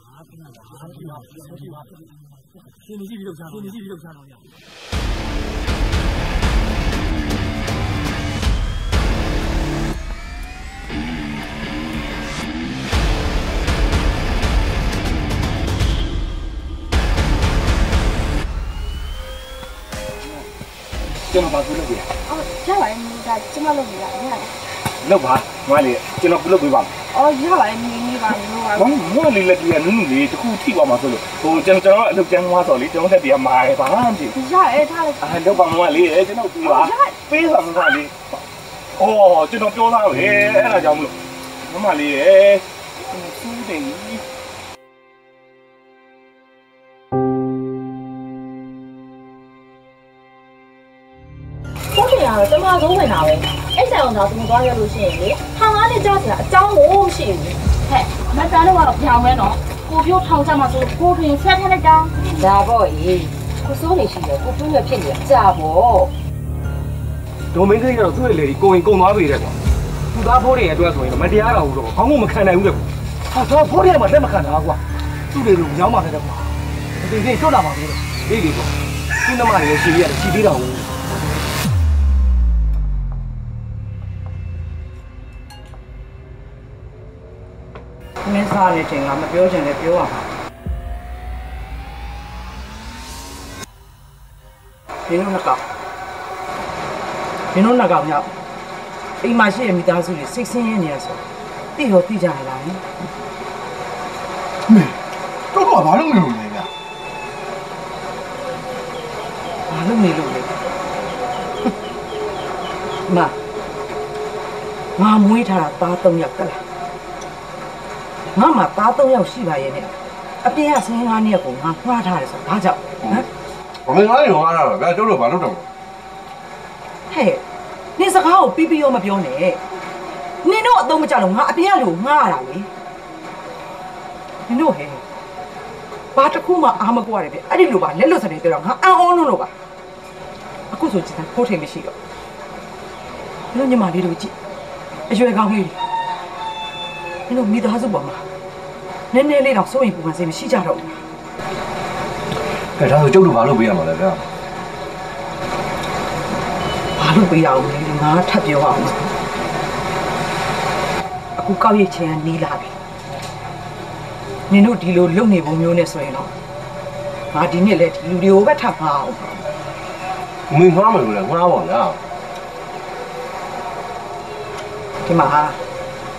[SPEAKER 11] အားပြတာအားပြတာဒီပါ ရှင်နေကြည့်ပြီးလောက်ချာရှင်နေကြည့်ပြီးလောက်ချာတော့ရ
[SPEAKER 13] ကျွန်တော်ဘာလို့လုပ်ပြရ
[SPEAKER 18] အော်ရပါတယ်မင်းဒါကျမလုပ်နေတာရတယ်
[SPEAKER 13] လုပ်ပါငါလေကျွန်တော်လုပ်ပေးပါမယ်
[SPEAKER 18] အော်ရပါတယ်မင်းနေပါလို့ပါ
[SPEAKER 13] ဘာမွေးလေးလက်ကြီးကနုနုလေးတခုထိပါမှာဆိုလို့ဟိုကျွန်တော်ကျွန်တော်အလုပ်ကျန်းသွားဆိုလေကျွန်တော်တက်ပြမာရပါမှမဖြစ်
[SPEAKER 18] ရရဲထားလိုက်
[SPEAKER 13] အာလုပ်ပါမွေးလေးကျွန်တော်ပြီးပါပေးပါမလေးအော်ကျွန်တော်ပြောသားပဲအဲ့ဒါကြောင့်မလို့မမလေးရဲ့စူးတယ်
[SPEAKER 3] ဟုတ်တယ်ကတော့ကျမဆုံးဝင်တာပဲ အဲ့ဆိုင်အောင်သာသူသွားရလို့ရှိရင်လေထောင်ကားနဲ့ကြောက်စရာအကြောင်းကိုမရှိဘူးဟဲ့မတန်တော့ကတော့ပြောင်းမဲနော်ကိုပြိုးထောင်ကြမှာဆိုကိုတွင်ဆက်ထက်လိုက်တာ
[SPEAKER 19] ဒါပေါ့အေးကိုစိုးနေရှိတယ်ကိုပြင်းရဖြစ်နေကြာပေါ့
[SPEAKER 11] ဒိုမင်းကြီးကတော့သူ့ရဲ့လေဒီကိုရင်ကုံသွားပြီတဲ့ကွာသူသားဖိုးတွေအတွက်ဆိုရင်မတရားတော့ဘူးတော့ခေါင်းကမခံနိုင်ဘူးတဲ့ကွာဟာတော့ဖိုးတွေမှာလက်မခံတာကွာသူ့လေလိုရောင်းပါခဲ့တဲ့ကွာဒီနေ့ကျွတ်လာပါသေးတယ်ဒီလေကွာသူ့နှမတွေရှည်ရတယ်ရှည်သေးတာ ဟုတ်
[SPEAKER 2] မင်းစားနေချိန်ကမပြောချင်လည်းပြောရမှာဒီလိုနှစ်ကောင်ဒီလိုနှစ်ကောင်ရောက်အိမ်မှာရှိတဲ့မိသားစုတွေစိတ်ဆင်းရဲနေရဆိုတိတော့တိကြရလားဟင်
[SPEAKER 5] မေတော့ကဘာလို့မလုပ်လဲဗျာ
[SPEAKER 2] ဘာလို့နေလို့လဲမငါမွေးထားတာသား၃ယောက်ကလား ငါမှသား၃ယောက်ရှိပါရဲ့နဲ့အပြင်ကဆင်းကားနဲ့ကိုငါခွာထားတယ်ဆိုဘာကြောင့်ဟမ်။
[SPEAKER 8] ဘယ်ငါးရောငါးတာဗျာကျုပ်တို့ဘာလုပ်တော့
[SPEAKER 2] ဟဲ့နင်စကားကိုပြီးပြီးရောမပြောနဲ့နင်တို့အသုံးမကြလို့ငါအပြင်ကလူငှားရတာလေနင်တို့ဟဲ့ဘာတစ်ခုမှအားမကွာတယ်ဗျအဲ့ဒီလိုပါလက်လွတ်စတယ်ပြောတော့ငါအံ့ဩလို့လို့ပါအခုဆိုကြည့်တာဖိုးထိန်မရှိတော့နင်တို့ညီမလေးတို့ကြည့်အရွယ်ကောင်းလေးတွေ နင်တို့မိသားစုပေါ်မှာနည်းနည်းလေးတော့စိုးရင်ပူပန်စိတ်မရှိကြတော့ဘူး။
[SPEAKER 8] အဲဒါဆိုကျုပ်တို့ဘာလုပ်ပေးရမှာလဲဗျာ
[SPEAKER 2] ဘာလို့ပေးရအောင်လဲငါထပ်ပြောအောင်အခုကောက်ရချင်ကနေလာပြီနင်တို့ဒီလိုလုပ်နေပုံမျိုးနဲ့ဆိုရင်တော့ငါဒီနေ့လဲဒီလူတွေကိုပဲထပ်မှာအောင်။
[SPEAKER 8] မင်းငှားမယ်လို့လည်းငှားပါဗျာ
[SPEAKER 2] ဒီမှာ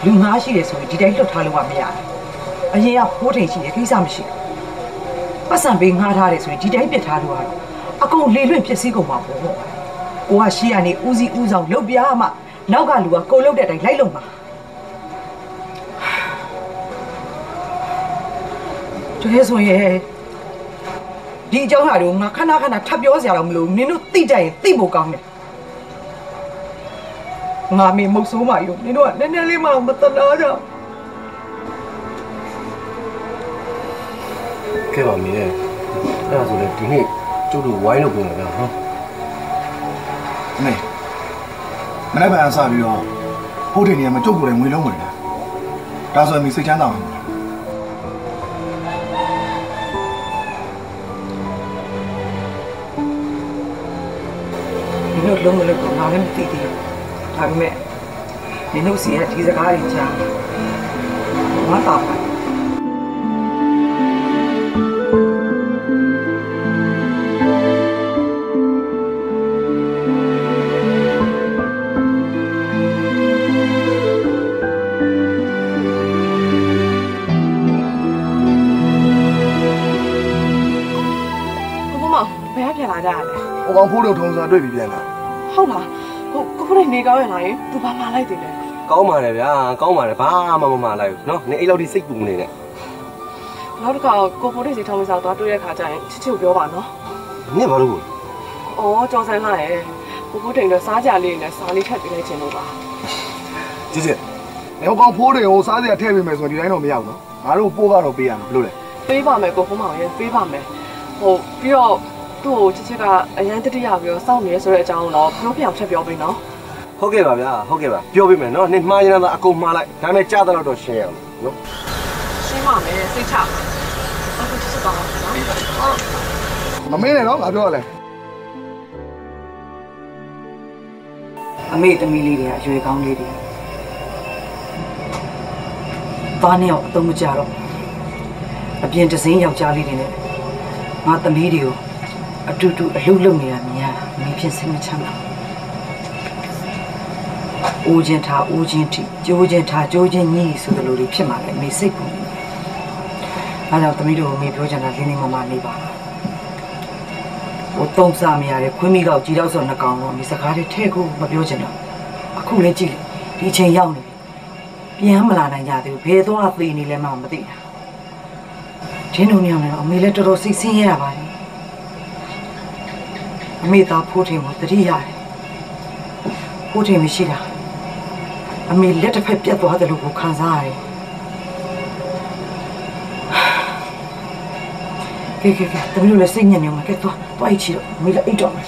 [SPEAKER 2] လူငါးရှိတယ်ဆိုရင်ဒီတိုင်းလွတ်ထားလို့ကမရတယ်အရင်ကဖိုးထိန်ရှိတယ်ကိစ္စမရှိဘူးပတ်စံပေးငှားထားတယ်ဆိုရင်ဒီတိုင်းပြစ်ထားလို့ကတော့အကုန်လေလွင့်ဖြစ်စည်းကုန်မှာပေါ့ကိုကရှေ့ကနေဦးစီးဦးဆောင်လုပ်ပြားမှနောက်ကလူကကိုလုတ်တဲ့အတိုင်းလိုက်လုံမှာတကယ်ဆိုရင်ဒီအကြောင်းအရာတွေကိုငါခဏခဏထပ်ပြောစရာတော့မလိုဘူးနင်တို့သိကြရင်သိဖို့ကောင်းတယ် ငါမေမုတ်ဆိုးမာယူနင်တို့ကနည်းနည်းလေးမှမတနာကြ။
[SPEAKER 8] ကဲပါမင်းရဲ့။အဲဒါဆိုလေဒီနေ့ကျုပ်တို့ဝိုင်းလုပ်ပေးမယ်ဗျာနော်
[SPEAKER 5] မေမနေ့ကစားပြီးတော့ဖိုးတင်နေမှာကြုတ်ကိုယ်လည်းငွေလုံးဝင်တယ်ဒါဆိုရင်မိစိတ်ချမ်းသာမှာ
[SPEAKER 2] နင်တို့လုံးမလို့တော့ငါလည်းမသိသေးဘူး ဒါပေမဲ့မင်းတို့စီရဲ့ဒီစကားတွေကြားဝမ်းသာပါ
[SPEAKER 5] ဘ
[SPEAKER 14] ယ်ကပြန်လာကြရလဲ။
[SPEAKER 4] ဟိုကောင်ဖိုးလုံထုံးစံတွေ့ပြီပြန်လာ။
[SPEAKER 14] ဟုတ်လား။ ဟိုကိုဖိုးလေးနေကောင်းရလားယင်သူဘာမှလိုက်တယ်လဲ
[SPEAKER 8] ကောင်းပါလေဗျာကောင်းပါလေဘာမှမမလိုက်ဘူးနော်နင်အဲ့လောက်ထိစိတ်ပူနေနဲ့
[SPEAKER 14] နောက်တစ်ခါကိုဖိုးလေးစီထောင်းမစားသွားတွေ့တဲ့ခါကျရင်ချစ်ချစ်ကိုပြောပါနော်
[SPEAKER 8] နင်ဘာလို့
[SPEAKER 14] အော်ကြော်စမ်းလာရဲ့ကိုဖိုးတိန်တော့စားကြလေးနဲ့စားလေးထပ်ပေးလိုက်ခြင်းလို့ပါ
[SPEAKER 4] ကြည့်ကြည့်ဟိုကောင်ဖိုးတွေကိုစားစရာထည့်ပေးမယ်ဆိုရင်ဒီတိုင်းတော့မရဘူးနော်ငါတို့ပိုးကတော့ပေးရမှာဘယ်လိုလဲ
[SPEAKER 14] ပေးပါမယ်ကိုဖိုးမောင်ရဲ့ပေးပါမယ်ဟိုပြီးတော့သူ့ကိုချစ်ချစ်ကအရန်တတိယပြီးတော့စောင့်နေရဆိုတဲ့အကြောင်းတော့ပြောပြအောင်ချက်ပြောပေးနော်
[SPEAKER 8] ဟုတ်ကဲ့ပါဗျာဟုတ်ကဲ့ပါပြောပေးမယ်နော်နင်မှားရင်တော့အကုန်မှားလိုက်ဒါပေမဲ့ကြားတော့တော့ရှင်းရအောင်နော်
[SPEAKER 14] ရှင်းပါမယ်စိတ်ချအခုချစ်ချစ်ပါနော်
[SPEAKER 4] မမင်းနဲ့နော်ငါပြောရလဲ
[SPEAKER 2] အမေတမီးလေးတွေကအရွယ်ကောင်းလေးတွေသားနဲ့တော့အသုံးမကြတော့အပြင်တစင်းယောက်ျားလေးတွေနဲ့ငါသမီးတွေကိုအတူတူအလုပ်လုပ်နေတာမြင်ရတာမင်းဖြစ်စိတ်မချမ်းသာ အိုးချင်းထားအိုးချင်းထိကြိုးချင်းထားကြိုးချင်းညီဆိုသလိုတွေဖြစ်มาလေအမေစိတ်ပူနေအဲဒါကြောင့်သမီးတို့ကိုအမေပြောချင်တာလင်းနေမမနေပါဘူးဟိုတုံးစားမရတဲ့ခွင်းမိကောက်ကြီးတော့ဆိုနှကောင်တော့ဒီစကားတွေထဲကိုမပြောချင်တော့အခုလည်းကြည့်လေဒီအချိန်ရောက်နေပြီပြန်မလာနိုင်ကြသေးဘူးဘယ်တော့သေနေလဲမှမသိတာဒင်းတို့မြောင်လည်းအမေလည်းတော်တော်စိတ်ဆင်းရဲရပါတယ်အမေသားဖိုးထင်ကိုတတိရတယ်ဖိုးထင်မရှိတာ အမေလက်တစ်ဖက်ပြတ်သွားတယ်လို့ကိုခံစားရတယ်ကဲကဲကဲတမီးတို့လည်းစိတ်ညစ်နေမှာကဲသွားသွားအိတ်ချီတော့အမေလည်းအိတ်တော့မယ်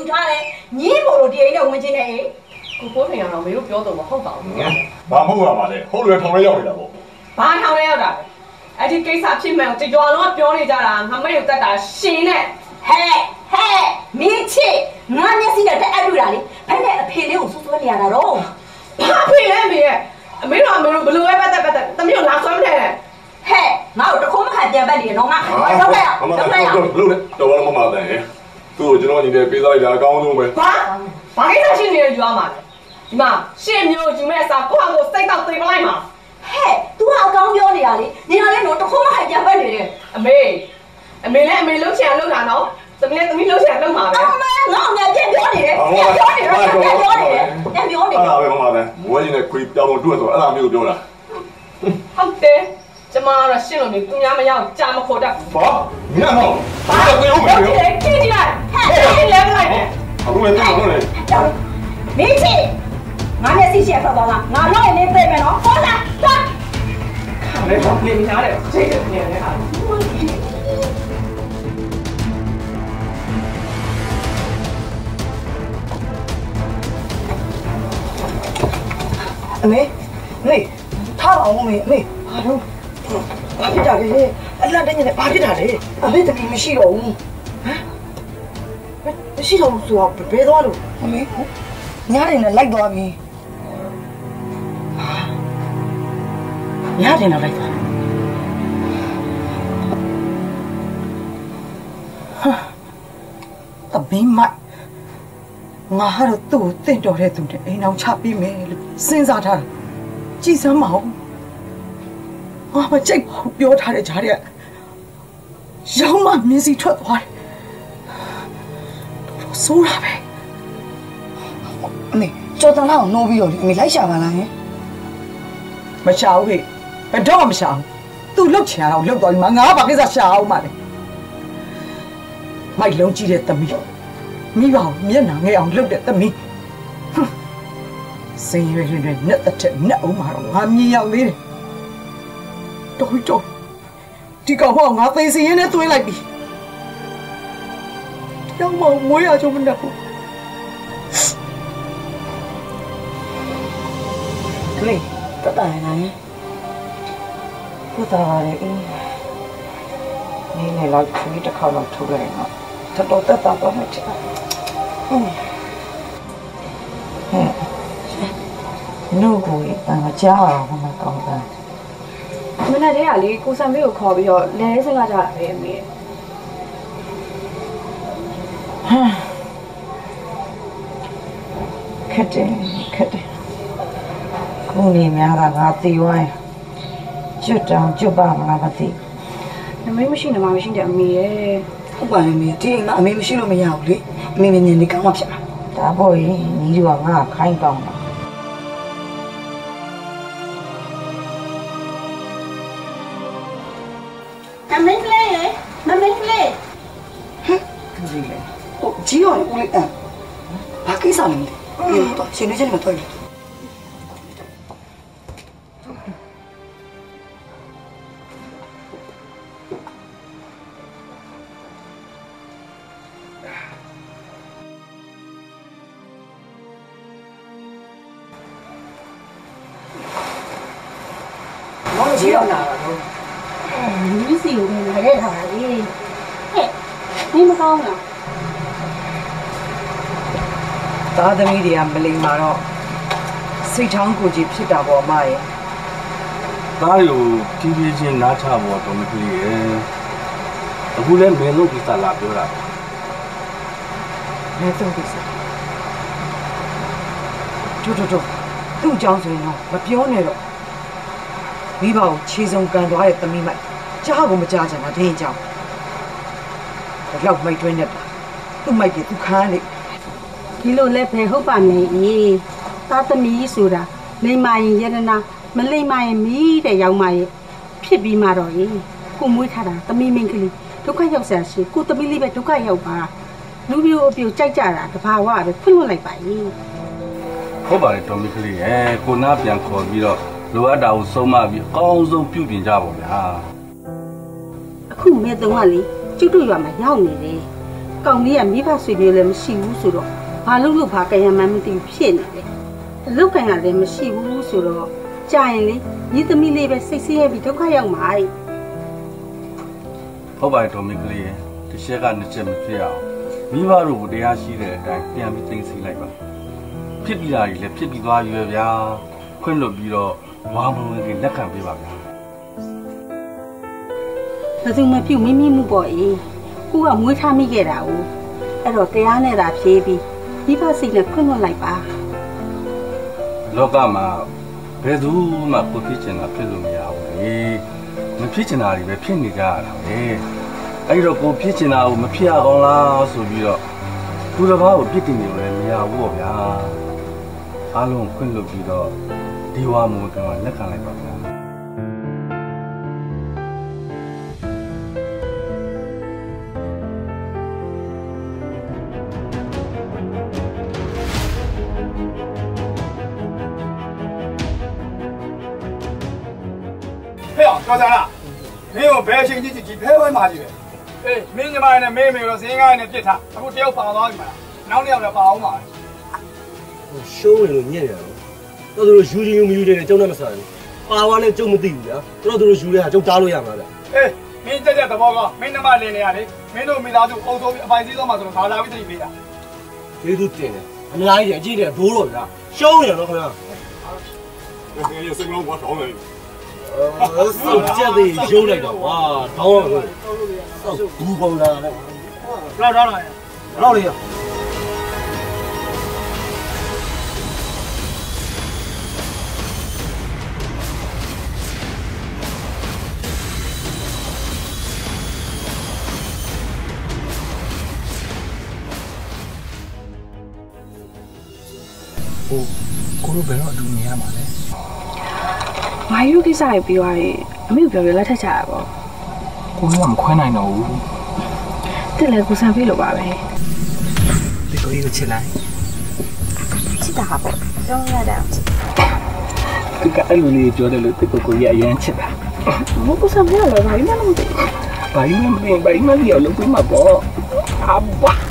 [SPEAKER 2] ယူ
[SPEAKER 20] ထားတယ်
[SPEAKER 14] ညီမို့လို့
[SPEAKER 4] တ
[SPEAKER 20] ရင်နဲ့ဝင်ချင်းနေအေး
[SPEAKER 14] ကိုဖိုးထင်ရအောင်မင်းတို့ပြောတော့မဟုတ်ပါဘူး
[SPEAKER 4] ဘာမဟုတ်ရပါလဲဟုတ်တယ်ထောင်ထဲရောက်နေတာပေါ့
[SPEAKER 14] ဘာထောင်လဲရောက်တာလဲအဲ့ဒီကိစ္စဖြစ်မှန်ကိုကြွားလုံးကပြောနေကြတာငမေကိုတက်တာရှင်နဲ့
[SPEAKER 20] ဟဲ့ဟဲ့မင်းချစ်ငါမျက်စိနဲ့တက်အပ်လူတာလေဖက်နဲ့အဖေလေးကိုစူးစွဲနေရတာတော့
[SPEAKER 14] ဘာဖေးလဲမေရဲ့အမေတို့အမေတို့ဘယ်လိုပဲပတ်သက်ပတ်သက်တမီးကိုလာဆွမ်းမထဲနဲ့
[SPEAKER 20] ဟဟဲ့ငါ့ကိုတခုံးမခံပြန်ပတ်နေရနော်ငါတော့ခဲ့ရ
[SPEAKER 15] မမ
[SPEAKER 20] တော့ခဲ့ရ
[SPEAKER 15] ဘလို့လဲတော်တော်မမတန်ဟဲ့ သူ့ကိုကျွန်တော်ညီတယ်ပေးစားလိုက်တာအကောင်းဆုံးပဲ
[SPEAKER 14] ဘာဘာကိစ္စရှိနေရယူရမှာလဲဒီမှာရှင့်မျိုးယူမဲ့အစားကိုယ့်ဟာကိုစိတ်တော့သိပလိုက်မှာ
[SPEAKER 20] ဟဲ့ तू ကအကောင်းပြောနေရလေနေရလဲနော်တခုံးမခံပြန်ပတ်နေတယ်
[SPEAKER 14] အမေအမေလည်းအမေလှုပ်ချင်လှုပ်တာနော်သမီးလည်းသမီးလှုပ်ချင်လှုပ်မှာပဲ
[SPEAKER 20] အမေငါ့ကိုပြန်ပြောနေတယ်ပြန်ပြောနေတယ်ပြန်ပြောနေတယ်ပြန်ပြောနေတယ်
[SPEAKER 15] အဲ့ဒါပဲမမတန်ဝဲကြီးနဲ့ခွေးပြောင်းတော့တွေ့ဆိုအဲ့ဒါမျိုးပြောတာ
[SPEAKER 14] ဟုတ်တယ် ကျမကတော့ရှင့်လို့နေသူများမရောက်ကြာမခေါ်တတ်ဘူး
[SPEAKER 15] ဘာမင်းကတော့ဘာလဲကိုရုံးမယ်
[SPEAKER 14] ဟုတ်တယ်ကြည့်ကြည့်လိုက်ဟဲ့လဲလိုက်တယ်
[SPEAKER 15] အခုလည်းသိတော့လေ
[SPEAKER 20] မင်းချီငါနဲ့စီရှက်ဖတ်ပါလားငါတော့နေသိမယ်နော်ဟုတ်လားသွား
[SPEAKER 14] လေဘာနေနေရတယ်ချိန်နေရတယ်ဟာ
[SPEAKER 2] အမေအမေထားပါအောင်အမေအမေဘာလို့ ဘာဖြစ်တာလဲအလန့်တင်းနေတယ်ဘာဖြစ်တာလဲအမေတမီမရှိတော့ဘူးဟမ်မရှိတော့ဘူးဆိုတော့ဘယ်သွားလို့အမေညနေနဲ့လိုက်သွားပြီညနေနဲ့လိုက်သွားဟာတမီမိုက်ငါဟာတော့သူ့ကိုတင့်တော်တဲ့သူနဲ့အိမ်အောင်ချပေးမယ်လို့စဉ်းစားထားတာကြည်စမ်းမအောင် ငါမကြိုက်ဘူးပြောထားတဲ့ကြားတဲ့ရောင်းမမြင်းစီထွက်သွားတယ်တော်ဆိုးတာပဲအမေကြော်တန်လာကိုနှိုးပြီးတော့လေအမေလိုက်ရှာပါလားဟင်မရှာဘူးဟဲ့ဘယ်တော့မှမရှာဘူးသူလှုပ်ချင်တာကိုလှုပ်သွားပြီမငါကဘာကိစ္စရှာအောင်မလဲမိုက်လုံးကြည့်တဲ့သမီးမိဘကိုမျက်နှာငဲအောင်လှုပ်တဲ့သမီးဟွန်းစင်ရွယ်ရွယ်နဲ့နဲ့တဲ့နဲ့အောင်မှာတော့ငါမြင်ရောက်သေးတယ် တော်ပြီတော်ဒီကောင်ဟောငါသိစီရင်းနဲ့သွေးလိုက်ပြီတောင်းမမွေးရကြုံမနဲ့ဘူးကလေးတတရနိုင်ကိုတာရဲအင်းနေနေလောက်ခရီးတစ်ခါတော့ထုတ်လိုက်တော့တော်တော်တက်တာတော့မချစ်ဟုတ်ဟဲ့နို့ကိုအမကြားအောင်မကောင်းတာ
[SPEAKER 3] မနေ့တည်းကလေကိုစံမေးကိုခေါ်ပြီးတော့လဲစကားကြတာပဲအမေ
[SPEAKER 2] ခက်တယ်ခက်တယ်ခုနေများတာငါသိဝိုင်းကျွတ်တောင်ကျွတ်ပါမလားမသိ
[SPEAKER 3] နမိတ်မရှိနမမရှိတဲ့အမေရဲ့
[SPEAKER 2] ဟုတ်ပါလေမေဒီအိမ်မှာအမေမရှိလို့မရဘူးလေအမေမြင်မြင်လေးကောင်းမှဖြစ်မှာဒါပေါ့ရင်ညီတို့ကငါခိုင်းကောင်းတာ
[SPEAKER 12] မမင်းကလေးရေမမင်းကလေး
[SPEAKER 2] သူကြီးလေဟိုကြီးရောဦးလေးအမ်ဘာကိစ္စလဲဒီတော့ရှင်နေချင်းမတော်ဘူး
[SPEAKER 10] ဘာ
[SPEAKER 2] သားသမီးတွေကမလိမ္မာတော့စိတ်ချောင်းကိုကြီးဖြစ်တာပေါ့အမရဲ့
[SPEAKER 7] သားတွေကိုတီးတီးချင်းနားချဖို့တော့မကလေးရဲ့အခုလဲမင်းတို့ကိစ္စလာပြောတာ
[SPEAKER 2] မဲတော့ကိစ္စတူတူတူသူ့အကြောင်းဆိုရင်တော့မပြောနဲ့တော့မိဘကိုခြေစုံကန်သွားတဲ့သမီးမိုက်ကြားကိုမကြားချင်တာဒင်းအကြောင်းဘယ်လောက်မိုက်တွင်းနေတာသူ့မိုက်ကြီးသူခန်းလေ
[SPEAKER 10] ဒီလိုလဲဘယ်ဟုတ်ပါမင်းအေးသားသမီးဆိုတာလိမ္မာရင်ယရနာမလိမ္မာရင်မီးတဲ့ရောက်မှရဲ့ဖြစ်ပြီးမှတော့ရေကိုမွေးထားတာသမီးမင်းကလေးဒုက္ခရောက်ဆရာရှိကိုသမီးလေးပဲဒုက္ခရောက်ပါလူမျိုးအပြိုကြိုက်ကြတာတဘာဝပဲဖွင့်လွှတ်လိုက်ပါရေ
[SPEAKER 7] ဟုတ်ပါတယ်တော်မီကလေးရဲ့ကိုနာပြန်ခေါ်ပြီးတော့လိုအပ်တာကိုစုံမပြီးအကောင်းဆုံးပြုပြင်ကြပါဗျာ
[SPEAKER 10] အခုမဲတုံးကလေကျွတ်တူရွာမှာရောက်နေတယ်ကောင်လေးကမိဘဆွေမျိုးလည်းမရှိဘူးဆိုတော့ ဘာလို့လို့ဘာကရမှန်းမသိဘူးဖြစ်နေတယ်အလုတ်ကန်ကလည်းမရှိဘူးဆိုတော့ကြာရင်လေညီသမီးလေးပဲစိတ်ဆင်းရဲပြီးဒုက္ခရောက်မှာ
[SPEAKER 7] ဟုတ်ပါတယ်တော်မီကလေးရဲ့တစ်ချက်ကနှစ်ချက်မဖြစ်အောင်မိဘတို့ကိုတရားရှိတဲ့အတိုင်းပြန်ပြီးသိသိလိုက်ပါဖြစ်ပြီးတာကြီးလည်းဖြစ်ပြီးသွားရွယ်ဗျာခွင့်လွတ်ပြီးတော့ဝါမဝင်ကြီးလက်ခံပေးပါဗျာ
[SPEAKER 10] ဘယ်သူမှပြုတ်မိမိမှုပေါ့အေးကိုကမွေးထားမိခဲ့တာ ਉਹ အဲ့တော့တရားနဲ့သာဖြေးပြီး မိဘစိတ်နဲ့ခွင့်လွှတ်လိုက်ပါ
[SPEAKER 7] လောကမှာဘယ်သူမှကိုဖြစ်ချင်တာဖြစ်လို့မရဘူးလေမဖြစ်ချင်တာတွေပဲဖြစ်နေကြရတာပဲအဲ့တော့ကိုဖြစ်ချင်တာကိုမဖြစ်ရအောင်လားဆိုပြီးတော့သူတစ်ပါးကိုပြစ်တင်နေလို့လည်းမရဘူးပေါ့ဗျာအားလုံးခွင့်လွှတ်ပြီးတော့ဒီဝါမူကလက်ခံလိုက်ပါ
[SPEAKER 21] ကျော်စားလားမင်းကိုဘယ်အချိန်ကြီးကြီးဒီဖဲဝဲမှာကြီးပဲအေးမင်းညီမနဲ့မေးမေလို့စင်းကားနဲ့ပြစ်ထားအခုတယောက်ပါသွားပြီမလားနောက်တစ်ယောက်လည်းပါအောင်ပါ
[SPEAKER 8] ဟိုရှုံးဝင်လို့ညက်ရတယ်တော့သူတို့ယူချင်းယူမယူတဲ့နဲ့ကျုံနဲ့မဆိုင်ဘူးပါဝါနဲ့ကျုံမသိဘူးဗျာတော့သူတို့ယူတဲ့ဟာကျုံတားလို့ရမှာဗျာ
[SPEAKER 21] အေးမင်းကြက်ကြက်သဘောကမင်းနှမလင်းနေရတယ်မင်းတို့မိသားစုအုံဆုံးပြီးအပိုင်စည်းတော့မှဆိုတော့ဒါလာပြီးသိပေးတာ
[SPEAKER 8] ကျေးဇူးတင်တယ်အများကြီးတယ်အကြီးတယ်ဘိုးတော်ဗျာရှုံးရတော့ခင်ဗျာ
[SPEAKER 15] 내가 생각한 거 같 아, 오 늘.
[SPEAKER 8] စောက်ကြက်သေးရုံးလိုက်တော့ဝါတောင်းတော့စောက်ဘူးကောင်းလာတယ်
[SPEAKER 21] လောက်တော့လာရ
[SPEAKER 8] လောက်လေရ
[SPEAKER 13] ဟိုကိုတို့ဘယ်တော့အတူနေရမှာလဲ။
[SPEAKER 3] မာယူကိစ္စတွေပြီးသွားရင်အမေကိုပြောပြလက်ထက်ချရပါ
[SPEAKER 13] ကိုတို့ကမခွဲနိုင်တော့ဘူး။
[SPEAKER 3] တက်လဲကိုဆန်ဖေးလိုပါပဲ
[SPEAKER 13] ဒီကိုကြီးကိုချစ်လိုက်။
[SPEAKER 3] ချစ်တာဟာပေါ့။ပြောရတာ
[SPEAKER 13] သူကအဲ့လိုလေးပြောတယ်လို့တိတ်ကိုကိုကြီးအရန်ချစ်တာ။
[SPEAKER 3] ဘာကိုဆန်ဖေးလဲဘာမှမလုပ်ဘူး
[SPEAKER 13] ဘာမှမသိဘာမှမပြောလို့ပြမပေါ့အဘွား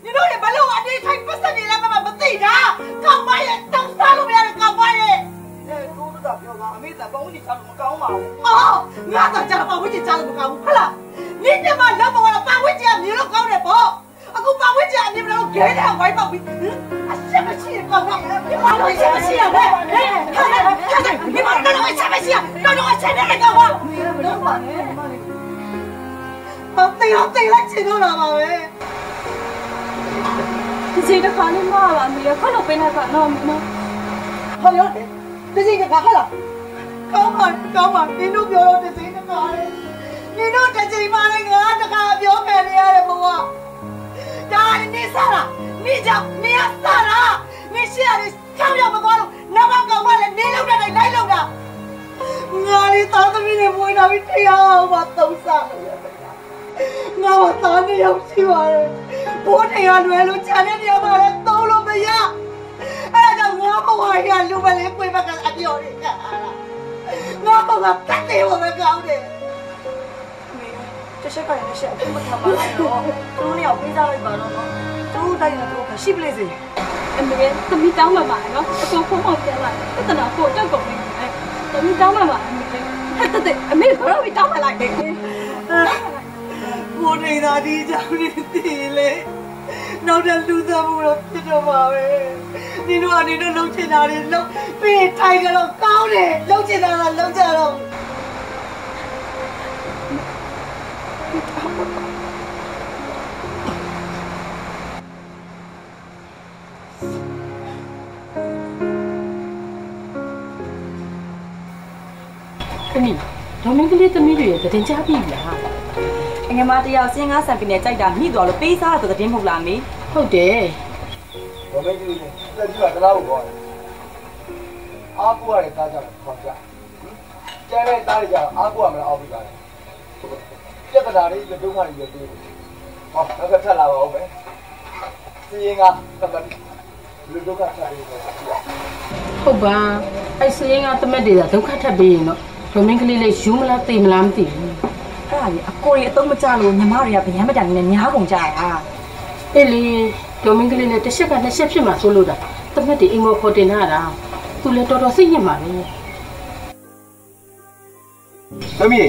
[SPEAKER 6] 你弄的把那我这太不是你了，妈妈不对的，干嘛呀？当啥路边的干嘛呀？哎，都是咋不要嘛？没咋把我的家都不搞嘛？哦，俺咋家把我的家都不搞？好了，你他妈老把我的把我家你都搞的不？啊，我把我家你们老给的外包费，嗯，啊，什么气搞的？你把我什么气啊？来来来来来，你把我弄我什么气啊？弄我什么来搞我？没有没有，妈的，妈的，我对了对了，气到了嘛喂。 ညမလောက်ပေါ်တော့ပေါင်းကြီးကမြင်လို့ကောင်းတယ်ပေါ့အခုပေါင်းကြီးအမြင်မလို့ခဲတဲ့ဝိုင်းပေါက်ပြီးအဆက်မရှိတဲ့ကောင်းမဒီမှာလို့ဆက်မရှိရပဲဟဲ့ဟဲ့ဟဲ့ဒီမှာတော့ဆက်မရှိရတော့တော့ဆက်နေတဲ့ကောင်းမမလို့ပါနဲ့အသေးတော့သေးလိုက်ချင်တော့တာပါပဲ။
[SPEAKER 3] ဒီချိန်တစ်ခါလေးမပါအမေရခွင့်လို့ပေးလိုက်ပါတော့မမ
[SPEAKER 6] ဟုတ်ရောဒီစိတ်ကဟာလားကောင်းပါကောင်းပါနင်တို့ပြောတော့ဒီစိတ်ကဟာလေနင်တို့တစ်ချိန်မှလည်းငါတခါပြောခံရရတယ်ဘဝဒါနေစားလားနေကြောင့်နေရစားလားနေရှိရတယ်ကြောက်ရမသွားလို့နောက်မှကောင်းပါလေနေလောက်တဲ့လိုက်လောက်တာငါလေးသားသမီးတွေမွေးလာပြီးတရားမှသုံးစား ငါ့ကိုသားနှစ်ယောက်ရှိပါတယ်ပိုးနေရလွယ်လို့ခြံနေနေရပါလေသုံးလို့မရအဲ့ဒါကြောင့်ငါ့ဘဝရလူမလေးကိုယ်ဘက်ကအပြော်နေကြငါ့ဘဝပတ်နေဝမကောင်းတယ်
[SPEAKER 3] တချက်ကလည်းရှက်အပြစ်မခံပါနဲ့တော့သူတို့လည်းပေးစားလိုက်ပါတော့နော်သူတို့တိုက်ရင်သူတို့ရှိပလိစေအမေသမီးတောင်းမှပါနော်အကုန်ဖုံးအောင်ပြန်လိုက်ပြဿနာကိုတောက်ကုန်နေတယ်သမီးတောင်းမှပါအမေတက်တက်အမေကတော့ပြီးတောင်းမှလိုက်တယ်
[SPEAKER 6] ဘိုးနေတာဒီကြောင့်နေတည်လေနောက်တဲ့လူသားမှုတော့ဖြစ်တော့ပါပဲနင်တို့အနေနဲ့လှုပ်ချင်တာတွေလှုပ်ပြီးထိုင်ကြတော့ကောင်းတယ်လှုပ်ချင်တာကလှုပ်ကြတော့။
[SPEAKER 9] သမီးဒေါမင်းကလေးသမီးတွေရဲ့တင်ကြပြီလား
[SPEAKER 20] အငယ်မတယောက်စင်းကားဆန်ပင်နဲ့ကြိုက်တာမိသွားလို့ပေးစားတဲ့သတင်းမဟုတ်လားမေ။
[SPEAKER 9] ဟုတ်တယ်
[SPEAKER 21] ဘာပဲကြည့်လက်ကြည့်ကတလားကိုပြောတယ်အားကိုရတယ်ကားကြတယ်ခေါ်ကြကျန်တဲ့သားတွေကြအားကိုရမယ်အောက်ပြီးပါတယ်ပြက်ကတာလေးဒုက္ခတွေပြေးဟောနောက်ကထက်လာပါဦးမယ်စီရင်ကတပတ်လူဒုက္ခထက်လေးကိုကြည့်ရ။
[SPEAKER 9] ဟုတ်ပါ။အဲ့စရင်ကတမက်တွေကဒုက္ခထပ်ပြီးရင်တော့ဒေါမင်းကလေးလေးယူမလားသိမလားမသိဘူး
[SPEAKER 20] ကြီးအကိုကြီးအသုံးမကျလို့ညီမတွေကဗျမ်းမတန်နေညားကုန်ကြရတာ
[SPEAKER 9] အေးလေဒေါ်မင်းကလေးနဲ့တစ်ချက်ကနှစ်ချက်ဖြစ်မှာဆိုလို့တာတမက်တီအိမ်မောခေါ်တင်လာတာသူလည်းတော်တော်စိတ်ညစ်ပါလေ
[SPEAKER 5] သမီး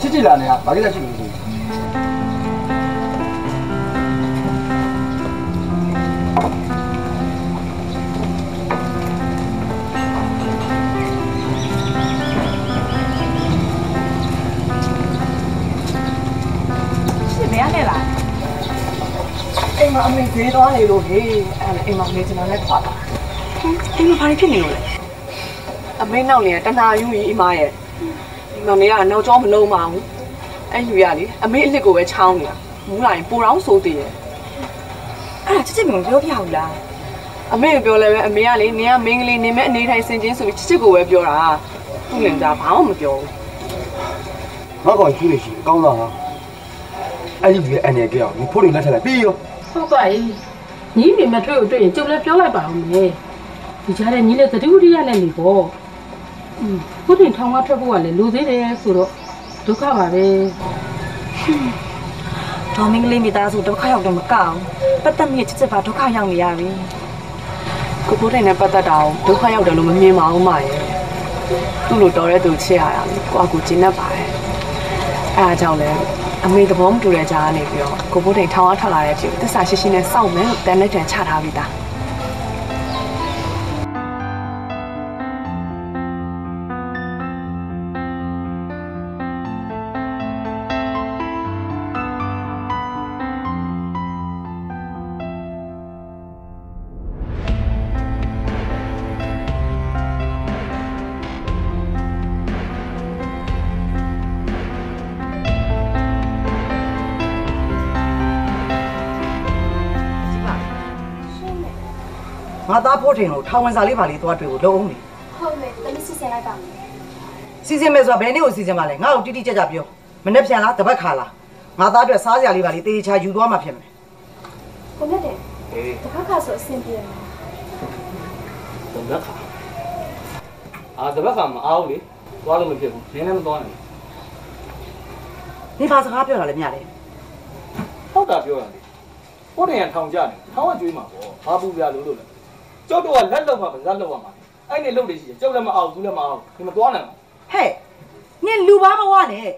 [SPEAKER 5] ချစ်ချစ်လာနေတာဘာကိစ္စရှိလို့
[SPEAKER 22] မ်
[SPEAKER 14] မှာအမေဈေးသွားနေလို့ဟေးအဲ့ဒါအိမ်မှာနေချင်တာနဲ့ခွာတာ
[SPEAKER 22] အိမ်မှာဘာတွေဖြစ်နေလို့လဲ
[SPEAKER 14] အမေနောက်နေတနာယူကြီးအမရဲ့ဒီမမေကနောက်ကျောမလုံးမအောင်အဲ့လူရလေအမေအစ်စ်ကိုပဲချောင်းနေတာမူးလာရင်ပိုတော့ဆိုသေးတယ်
[SPEAKER 22] အဲ့ဒါချစ်ချစ်မပြောပြဘူးလား
[SPEAKER 14] အမေကပြောလဲပဲအမေကလေနင်ကမင်းကလေးနေမဲ့အနေထိုင်စင်ချင်းဆိုပြီးချစ်ချစ်ကိုပဲပြောတာသူ့လင်သားဘာမှမပြောဘူး
[SPEAKER 5] ငါကောင်ကျူးနေရှိကောင်းတာဟာအဲ့ဒီရဲ့အနေကြောက်ဒီဖိုးတွေလက်ထက်လိုက်ပြီးရော
[SPEAKER 9] ဟုတ်ပါရဲ့ညီမိမထွေးကိုတွေ့ရင်ကျုပ်လည်းပြောလိုက်ပါဦးမယ်ဒီကြားထဲညီလည်းသတိဝရိယနဲ့နေပေါ့อืมခုတင်ထောင်ကထွက်ဖို့ကလည်းလိုသေးတယ်ဆိုတော့ဒုက္ခပါပဲ
[SPEAKER 20] ဒေါ်မင်းကလေးမိသားစုဒုက္ခရောက်တယ်မကောက်ပတ်သက်မိချစ်ချစ်ပါဒုက္ခရောက်နေရပြီ
[SPEAKER 14] ကိုကိုတိုင်နဲ့ပတ်သက်တာကိုဒုက္ခရောက်တယ်လို့မမြင်ပါဘူးမရဲ့သူ့လိုတော်တဲ့သူချစ်ရတာလေကိုကကိုကျင်းတတ်ပါတယ်အဲအားကြောင့်လဲ အမေသဘောမတူတဲ့ကြားကနေပြီးတော့ကိုကိုတိုင်ထောင်အားထွက်လာတဲ့အဖြစ်သစ္စာရှိရှိနဲ့စောင့်မယ်လို့တန်လက်တန်ချထားပြီးသား
[SPEAKER 2] ငါသားဖို့ထင်လို့ထောင်ဝင်စာလေးပါလေးသွားတွေ့ကိုလုံးအောင်နေ
[SPEAKER 3] ဟုတ်မယ်တမီးစစ်စင်လိုက်ပါမယ်
[SPEAKER 2] စီစဉ်မယ်ဆိုတာဘယ်နေ့ကိုစီစဉ်ပါလဲငါ့ကိုတိတိကျကျပြောမနေ့ပြန်လားတပတ်ခါလားငါသားအတွက်စားစရာလေးပါလေးတေးချာယူသွားမှဖြစ်မယ်
[SPEAKER 3] ကိုမြတ်တယ်တခါခါဆိုအဆင်ပြေတယ်
[SPEAKER 11] တပတ်ခါအာတပတ်ခါမအားဘူးလေသွားလို့မဖြစ်ဘူးနင်းလည်းမသွားနိုင်
[SPEAKER 2] နေဘာစကားပြောတာလဲမြတယ်
[SPEAKER 11] ဟုတ်တာပြောတာလေကိုတိုင်ကထောင်ကြတယ်ထောင်ကကျွေးမှာပေါ့ဘာပူပြလို့လို့လဲ ကျောက်တော့ကလက်လောက်မှာပါဇက်လောက်မှာအဲ့နေလုတ်နေရှိတယ်ကျောက်လည်းမအောင်ဘူးလည်းမအောင်ဒီမသွားနိုင်ဘူး
[SPEAKER 2] ဟဲ့နင်လူဘာမဝနဲ့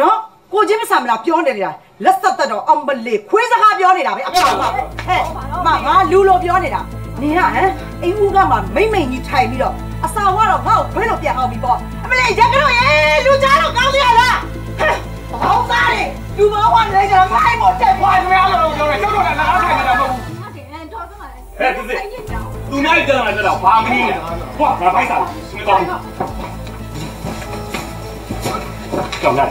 [SPEAKER 2] နော်ကိုချင်းမဆာမလားပြောနေနေတာလက်သက်သက်တော့အမလေးခွေးစကားပြောနေတာပဲအဖေမဟဲ့မငါလူလိုပြောနေတာနင်ကဟမ်အိမ်ဦးကမှမိမ့်မိန်ကြီးထိုင်ပြီးတော့အစာဝါတော့ငါ့ကိုခွေးလိုပြန်အောင်ပြီပေါ့အမလေးရက်ကတော့ရေလူကြားတော့ကောင်းသေးရလားဟဲ့ဘောင်းသားလေလူဘောင်းဝနေကြတော့ငါ့အိမ်ပေါ်တက်သွားတယ်လို့ပြောတယ်ကျောက်တော့လည်းငါ့ဆိုင်နေတာမဟုတ်ဘူး
[SPEAKER 13] ဟဲ့သူစစ်သူများကြတယ်တော့ဘာမင်းလဲဟောငါဖိုက်စားစမကောင်းကြောက်လိုက်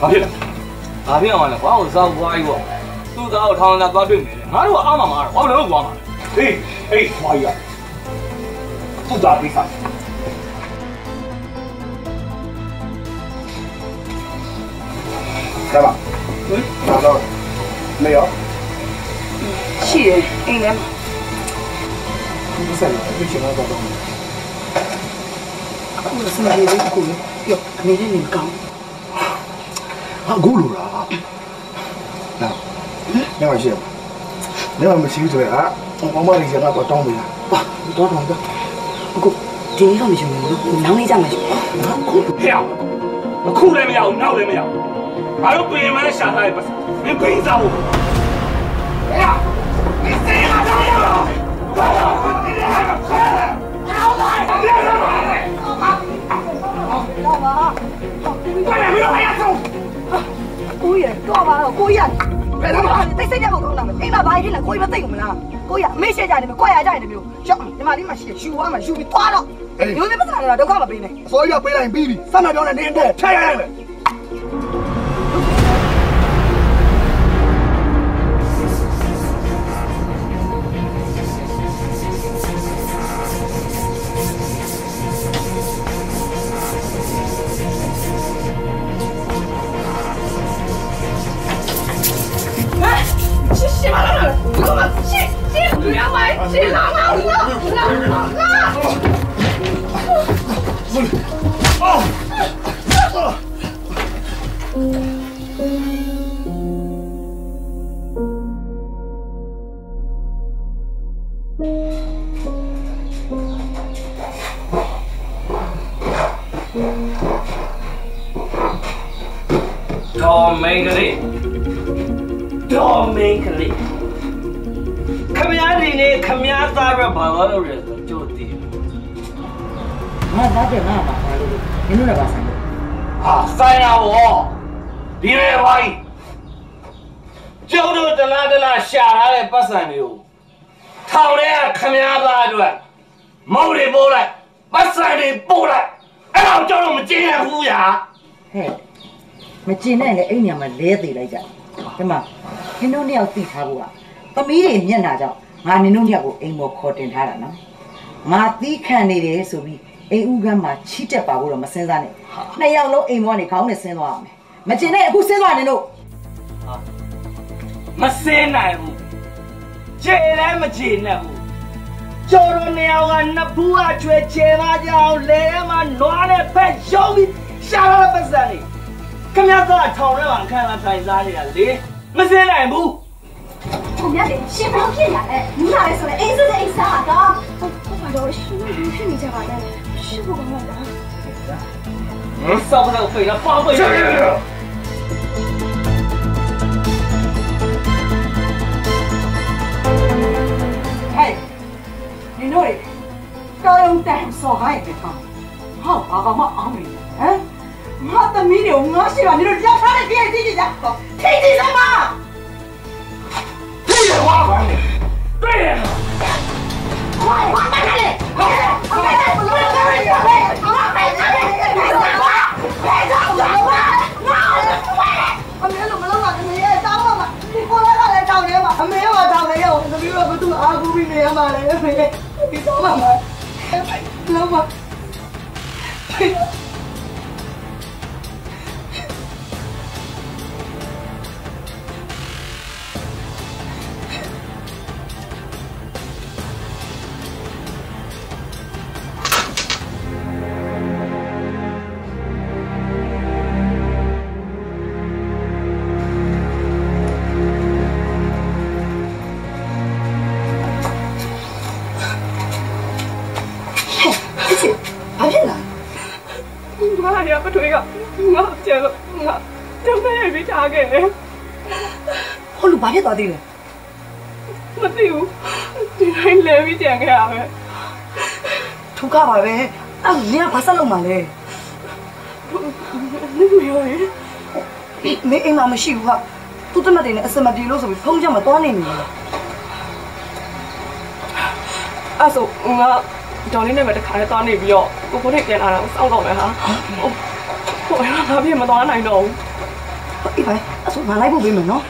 [SPEAKER 13] ဘာဖြစ်လဲ
[SPEAKER 11] ဘာဖြစ်အောင်လဲကွာဟိုစောက်ပွားကြီးပေါ့သူ့သားကိုထောင်လာသွားတွေ့နေတယ်ငါတို့ကအားမမအားဘာလို့လို့သွားမှာလဲ
[SPEAKER 13] ဟေးဟေးဘာကြီးอ่ะသူ့သားပိစား ဒါပါဟင်ဘာလို့လဲရော
[SPEAKER 22] ရှိတယ်အိမ်ထဲမှာ
[SPEAKER 5] ဒီဆက်လို့ဒီချင်တော့တော့
[SPEAKER 2] အခုစနေလေးကိုပြောအနေနဲ့နေကောင်း
[SPEAKER 5] အခုလိုလားနာညမရှိဘူးညမမရှိဘူးဆိုရင်အမမလေးကတော့တောင်းပြီလား
[SPEAKER 2] တော့တော့တော့အခုဒီနေ့တော့မရှိဘူးလို့နောင်နေကြမှာရှိ
[SPEAKER 13] ခုဟဲ့အခုလည်းမရဘူးနောက်လည်းမရဘူးဘာလို့ပြင်မရှာထားရပါစမင်းပြင်စားဖို့ဟဲ့ဒီစေးရတာရော
[SPEAKER 2] ကိုရတော့ပါတော့ကိုရဘယ်တော့မှတိတ်စိတ်ကြဖို့ကောင်းတာမအိမ်မှာဘာဖြစ်လဲကိုရမသိဘူးမလားကိုရအမေရှက်ကြတယ်မကွက်ရကြတယ်မျိုးရှော့ညီမလေးမရှိရှူသွားမှာရှူပြီးသွားတော့ရိုးသေးမစလာတော့ဒုက္ခမပေးနဲ့
[SPEAKER 5] အစိုးရပေးလိုက်ပြီးပြီစမ်းမပြောနဲ့နေတဲ့ထည့်ရရတယ်
[SPEAKER 13] မု
[SPEAKER 21] တ်တွေ
[SPEAKER 2] ပို့လို
[SPEAKER 21] က်ပတ်စံတွေပို့လိုက်အဲ့တော့ကျုပ်တို့မကြည့်ရဘူးညာ
[SPEAKER 2] ဟဲ့မကျင်နဲ့လေအဲ့ညမှာလဲသေးလိုက်ကြဒီမှာနင်တို့နှစ်ယောက်သိထားဖို့ကသမီးတွေမျက်နှာကြောင့်ငါနင်တို့နှစ်ယောက်ကိုအိမ်ပေါ်ခေါ်တင်ထားတာနော်ငါသီးခံနေတယ်ဆိုပြီးအိမ်ဦးကမ်းမှာချီတက်ပါဖို့တော့မစင်းစားနဲ့နှစ်ယောက်လုံးအိမ်ပေါ်ကနေခေါင်းနဲ့ဆင်းသွားအောင်မကျင်နဲ့အခုဆင်းသွားနင်တို့
[SPEAKER 21] မစင်းနိုင်ဘူးခြေလည်းမခြေနဲ့ဘူး ကျော်တော်နေအောင်ကနဘူးအကျွဲချဲသားကြအောင်လဲမှာနွားနဲ့ဖက်ရုပ်ပြီးရှာလာပစံနေခမရသားထောင်ထဲမှာအခန်းလာထိုင်စားနေတာလေမစင်းနိုင်ဘူး
[SPEAKER 3] ကိုမြတ်လေးရှင်ဘယ်လိုဖြစ်ရလဲမူလာလဲဆိုလဲအိမ်စတဲ့အိမ်စားတာဟုတ်ပါတော့ရှင်ဘူးဖြစ်နေကြပါနဲ့ရှင်ဘူးကောင်းလား
[SPEAKER 21] ဟမ်စောက်ပါတော့ဖေးရ
[SPEAKER 2] ပါပါ နင်တို့တွေကောင်းတန်စော်ဟိုက်တယ်ဟာဟာဘာကမှအောင်နေဟမ်ငါသမီးတွေကိုငါရှိတာနင်တို့လက်ထားတဲ့ပြည်ကြည့်ကြည့်ကြထိတ်ထိတ်စမ်းပါထိတ်ရပါဘာလဲတွေ့ရဘာဘာတက်တယ်ဘာဘာတက်တယ်ဘာဘာတက်တယ်ဘာဘာတက်တယ်ဘာဘာတက်တယ် င်းနေမှာအမေကတောင်းနေရောသမီးကဘသူအားကိုးပြီးနေရမှာလေအမေဒီတောင်းပါမလုံးပါ
[SPEAKER 14] င်က
[SPEAKER 13] ဘာဆက်လုပ်မှာလဲ
[SPEAKER 14] နင်မရောရင်
[SPEAKER 13] မင်းအိမ်မှာမရှိဘူးကသူ့တမတ်တွေနဲ့အစမပြေလို့ဆိုပြီးဖုန်းကြောင့်မသွားနိုင်နေဘူး
[SPEAKER 14] အဲ့ဆိုငါဒေါ်လေးနဲ့ပဲတခါလေးသွားနေပြီးတော့ကိုကိုနဲ့ပြန်လာတာကိုစောင့်တော့မယ်ဟာဟိုဟိုအဲ့ဒါဘာဖြစ်မသွားနိုင်တော့ဘူး
[SPEAKER 13] အေးပါအဲ့ဆိုငါလိုက်ဖို့ပေးမယ်နော်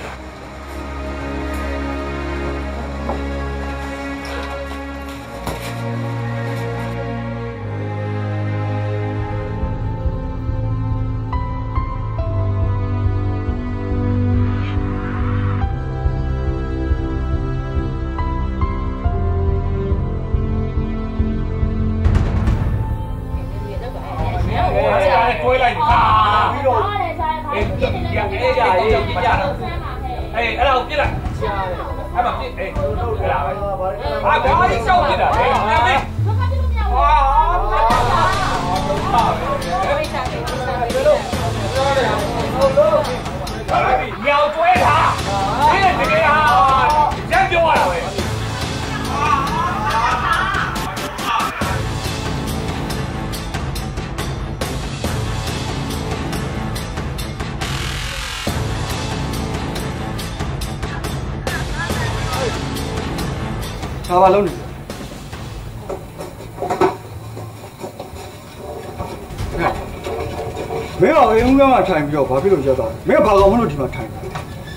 [SPEAKER 23] မင်းက
[SPEAKER 4] အိမ်ဦးကမှထိုင်ပြီးတော့ဘာဖြစ်လို့ရက်တော့မင်းကဘာကောင်မလို့ဒီမှာထိုင်တာ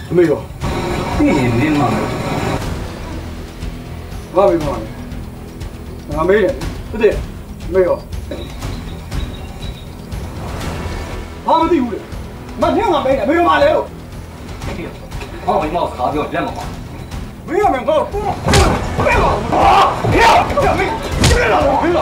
[SPEAKER 4] အမေရော
[SPEAKER 21] သိရင်နင်းမှာ
[SPEAKER 4] ဘာပြီးမှလဲငါမေးတယ်ဟုတ်တယ်အမေရောဘာမသိဘူးလေမင်းကငါမေးတယ်အမေရောမလဲလို့
[SPEAKER 21] ဟောမင်းမောက်ကားပြောလက်မပါ
[SPEAKER 4] မင်းကမင်းကောတော့ဘယ်ပါဟာဟဲ့မင်းဘယ်လာ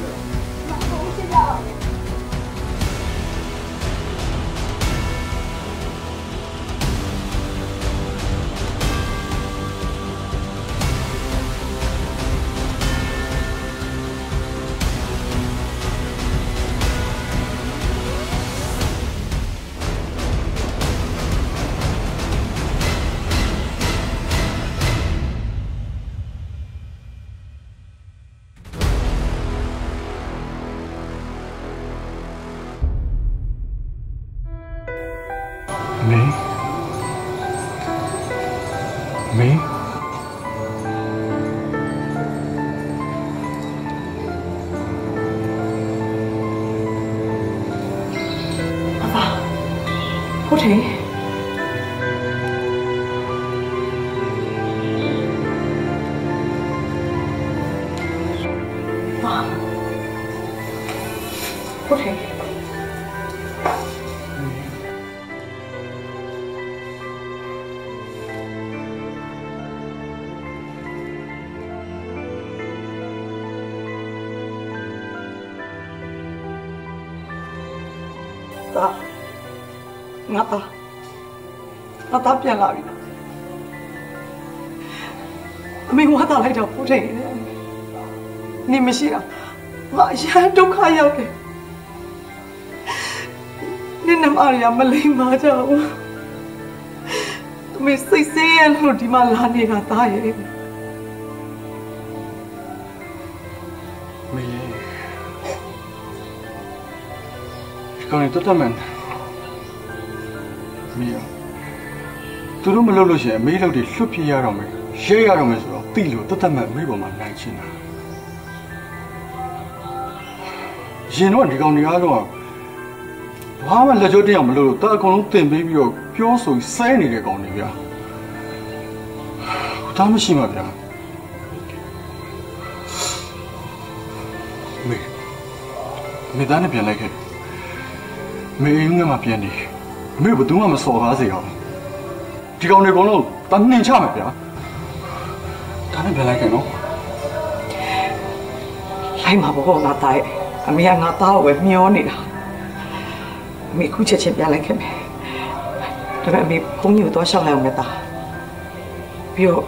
[SPEAKER 2] မေ
[SPEAKER 4] ငါ
[SPEAKER 2] သားငါသားပြန်လာပြီအမေဝါတာလိုက်တော့ပို့တယ်နေမရှိတာငါအရန်ဒုက္ခရောက်တယ်နင်းနမရမလိမ္မာကြဘူးသူမေစိတ်ဆင်းရဲလို့ဒီမှာလာနေတာသားရဲ့
[SPEAKER 4] မေဒီကောင်နဲ့တတ်တတ်မှန် မေရသူတို့မလုပ်လို့ရှိရင်အမေလုပ်တွေလွတ်ပြရတော့မယ်ရဲရတော့မယ်ဆိုတော့တိလို့တတ်တတ်မှန်အမေပေါ်မှာနိုင်ချင်တာရင်တော့ဒီကောင်တွေအားလုံးကဘာမှလက်ကျိုးတင်အောင်မလုပ်လို့တအကုန်လုံးတင်ပေးပြီးတော့ပြောဆိုဆဲနေတဲ့ကောင်တွေဗျာဒါမှရှိမှာဗျာမေမေသားနဲ့ပြန်လိုက်ခဲ့မေအိမ်ငယ်မှာပြန်နေ မေဘယ်သူမှမစော်ကားစေအောင်ဒီကောင်တွေအကုန်လုံးတနှင်ချမယ်ဗျာဒါနဲ့ပြန်လိုက်ခဲ့နော်
[SPEAKER 2] လိုက်မှာပေါ့ငါသားရဲ့အမေကငါသားကိုပဲမျောနေတာအမေခုချက်ချင်းပြန်လိုက်ခဲ့မယ်ဒါပေမဲ့အမေဘုန်းကြီးကိုသွားရှောက်လိုက်အောင်မယ်သားပြီးတော့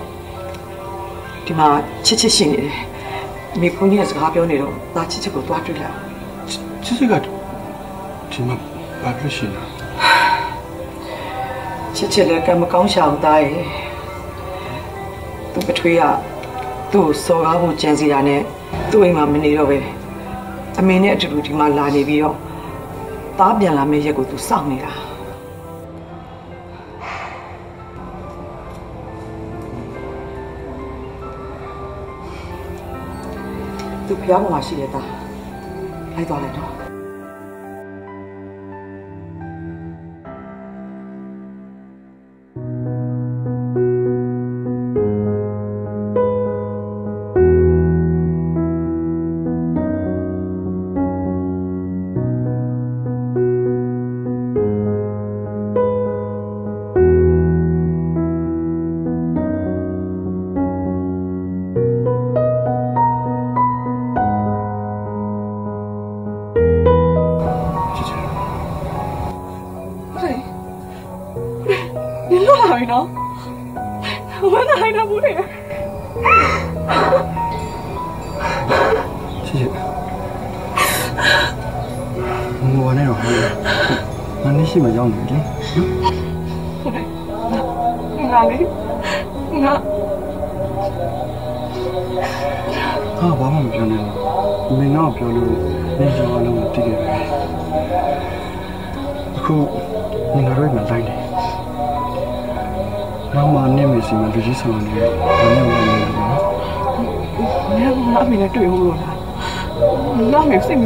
[SPEAKER 2] ဒီမှာချစ်ချစ်ရှိနေတယ်အမေဘုန်းကြီးကစကားပြောနေတော့သားချစ်ချစ်ကိုသွားတွေ့လိုက်အောင်
[SPEAKER 4] ချစ်စစ်ကဒီမှာဘာဖြစ်ရှင်လဲ
[SPEAKER 2] ချစ်ချစ်လည်းကံမကောင်းရှာအောင်သားရဲ့သူပထွေးကသူ့ကိုစော်ကားဖို့ကြံစီတာနဲ့သူ့အိမ်မှာမနေတော့ပဲအမေနဲ့အတူတူဒီမှာလာနေပြီးတော့သားပြန်လာမယ့်ရက်ကိုသူစောင့်နေတာသူဖျားပေါ်မှာရှိတဲ့သားလိုက်သွားလိုက်တော့
[SPEAKER 24] ဟုတ်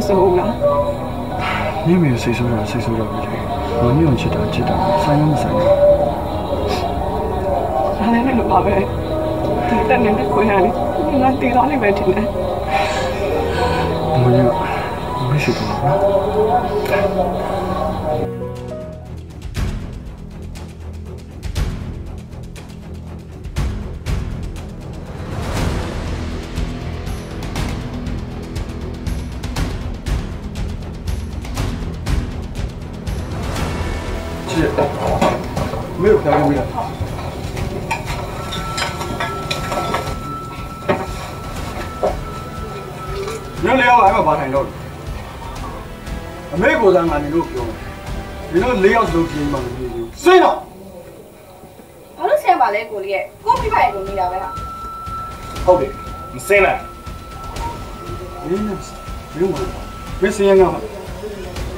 [SPEAKER 4] ဆိုးဘူး
[SPEAKER 24] လား
[SPEAKER 4] နေမယ်စိတ်ဆိုးတာစိတ်ဆိုးတော့ပြီငါမျိုးချစ်တာချစ်တာဆိုင်မဆိုင်ဘူး
[SPEAKER 24] ဒါလည်းလည်းပါပဲဒီတက်နေတဲ့ခွေးရလေငါတည်သွားနိုင်မယ်ထင်တယ်
[SPEAKER 4] ငါမျိုးမရှိဘူးနော် ကိုသာငါနေလို့ပြောတယ်ဒီတော့လေးယောက်လုံးကြည့်မှမမြင်ဘူးစိတ်တော့
[SPEAKER 3] ဘာလို့ဆဲပါလဲကိုလေးရဲ့ကိုမိဖရဲ့ကိုနေတာပဲဟာ
[SPEAKER 7] ဟုတ်တယ်မစင်းလိုက်
[SPEAKER 4] မင်းနဲ့ဘယ်မှာမင်းစင်းရငါ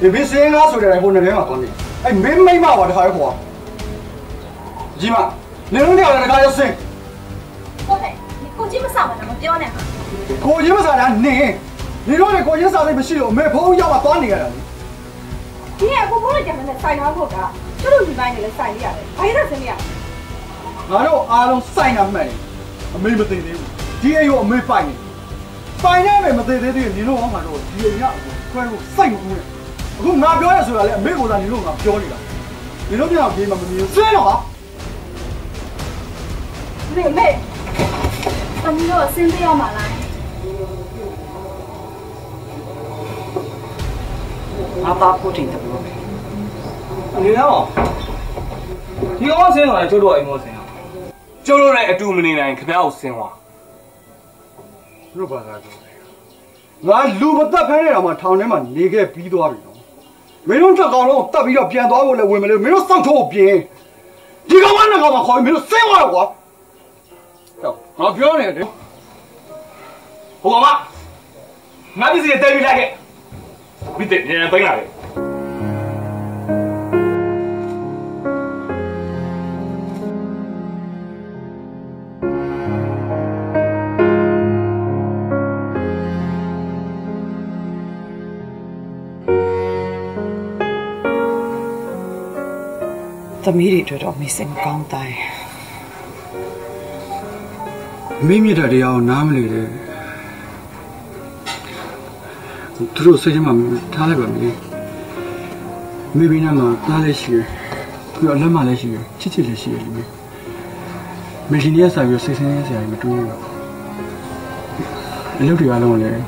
[SPEAKER 4] ဒီမင်းစင်းငါဆိုတဲ့ဟိုနေထဲမှာသွားနေအဲ့မင်းမိမပါတခါရခွာကြီးမနေလုံးတယောက်လည်းတခါရစင်း
[SPEAKER 25] ဟုတ်တယ်ကိုကြီးမဆောင်ဘူးမပြောနဲ့ဟာ
[SPEAKER 4] ကိုချင်းမစားတာနင်းနေတော့လေကိုချင်းစားစိတ်မရှိလို့အမေဖုန်းရောက်မှသွားနေရတာလေ
[SPEAKER 3] ဒီကကိုကိုလေးကြမ်းနဲ့ဆိုင်တော့ဖို့ကကျတို့ဒီပိုင်းနဲ့လည်းဆိုင်ရရတယ်ဘာရတဲ့ဆင်းရ
[SPEAKER 4] ငါတို့အားလုံးစိုက်တာမှန်တယ်အမေမသိသေးဘူးဒီအိမ်ကိုအမေပိုင်နေပိုင်နေမယ်မသိသေးသေးရင်နင်တို့ကငါတို့ဒီအိမ်ကခွဲလို့စိုက်မဦးနဲ့အခုငါပြောရဆိုတာလေအမေကသာနင်တို့ကပြောနေတာနင်တို့ပြောင်းပြေးမှမမြင်ဘူးဆွဲတော့ဟာ
[SPEAKER 3] မေမေတမီးတော့ဆင်းသေးရမှာလား
[SPEAKER 2] ငါသားဖို့တင်တယ် လို့
[SPEAKER 11] အနေနဲ့တော့ဒီအောင်ဆင်းသွားတယ်ကျုပ်တို့အိမ်မောဆင်းအောင်
[SPEAKER 7] ကျုပ်တို့နဲ့အတူမနေနိုင်ခင်ဗျားကိုစင်းသွား
[SPEAKER 4] တို့ဘာသာပြောငါလူမတက်ဖဲနေတာမှထောင်ထဲမှာနေခဲ့ပြီးသွားပြီနော်မင်းတို့တက်ကောင်လုံးတက်ပြီးတော့ပြန်သွားဖို့လည်းဝင်မလို့မင်းတို့စောင့်ထုတ်ပြင်ဒီကောင်မနဲ့ကောင်မခေါ်ပြီးမင်းတို့ဆင်းသွားတော့ကွာဟောငါပြောနေတယ်
[SPEAKER 7] ဟိုကမငါပစ္စည်းတွေတဲပြီးလိုက်ခဲ့မိတဲ့ညံပိန်းလာတယ်
[SPEAKER 2] သမီးတွေအတွက်တော့မေစင်မကောင်းတိုင်း
[SPEAKER 4] မိမိတဲ့တရားကိုနားမလည်တယ်သူတို့စိတ်ထဲမှာထားလိုက်ပါမင်းမိဘနာမှာသားလေးရှိတယ်ပြီးတော့လက်မလည်းရှိတယ်ချစ်ချစ်လည်းရှိတယ်လူမျိုးမရှင်ကြီးဆက်ပြီးစိတ်ဆင်းရဲစရာကြီးမတွေးဘူးအလုပ်တွေအားလုံးလည်း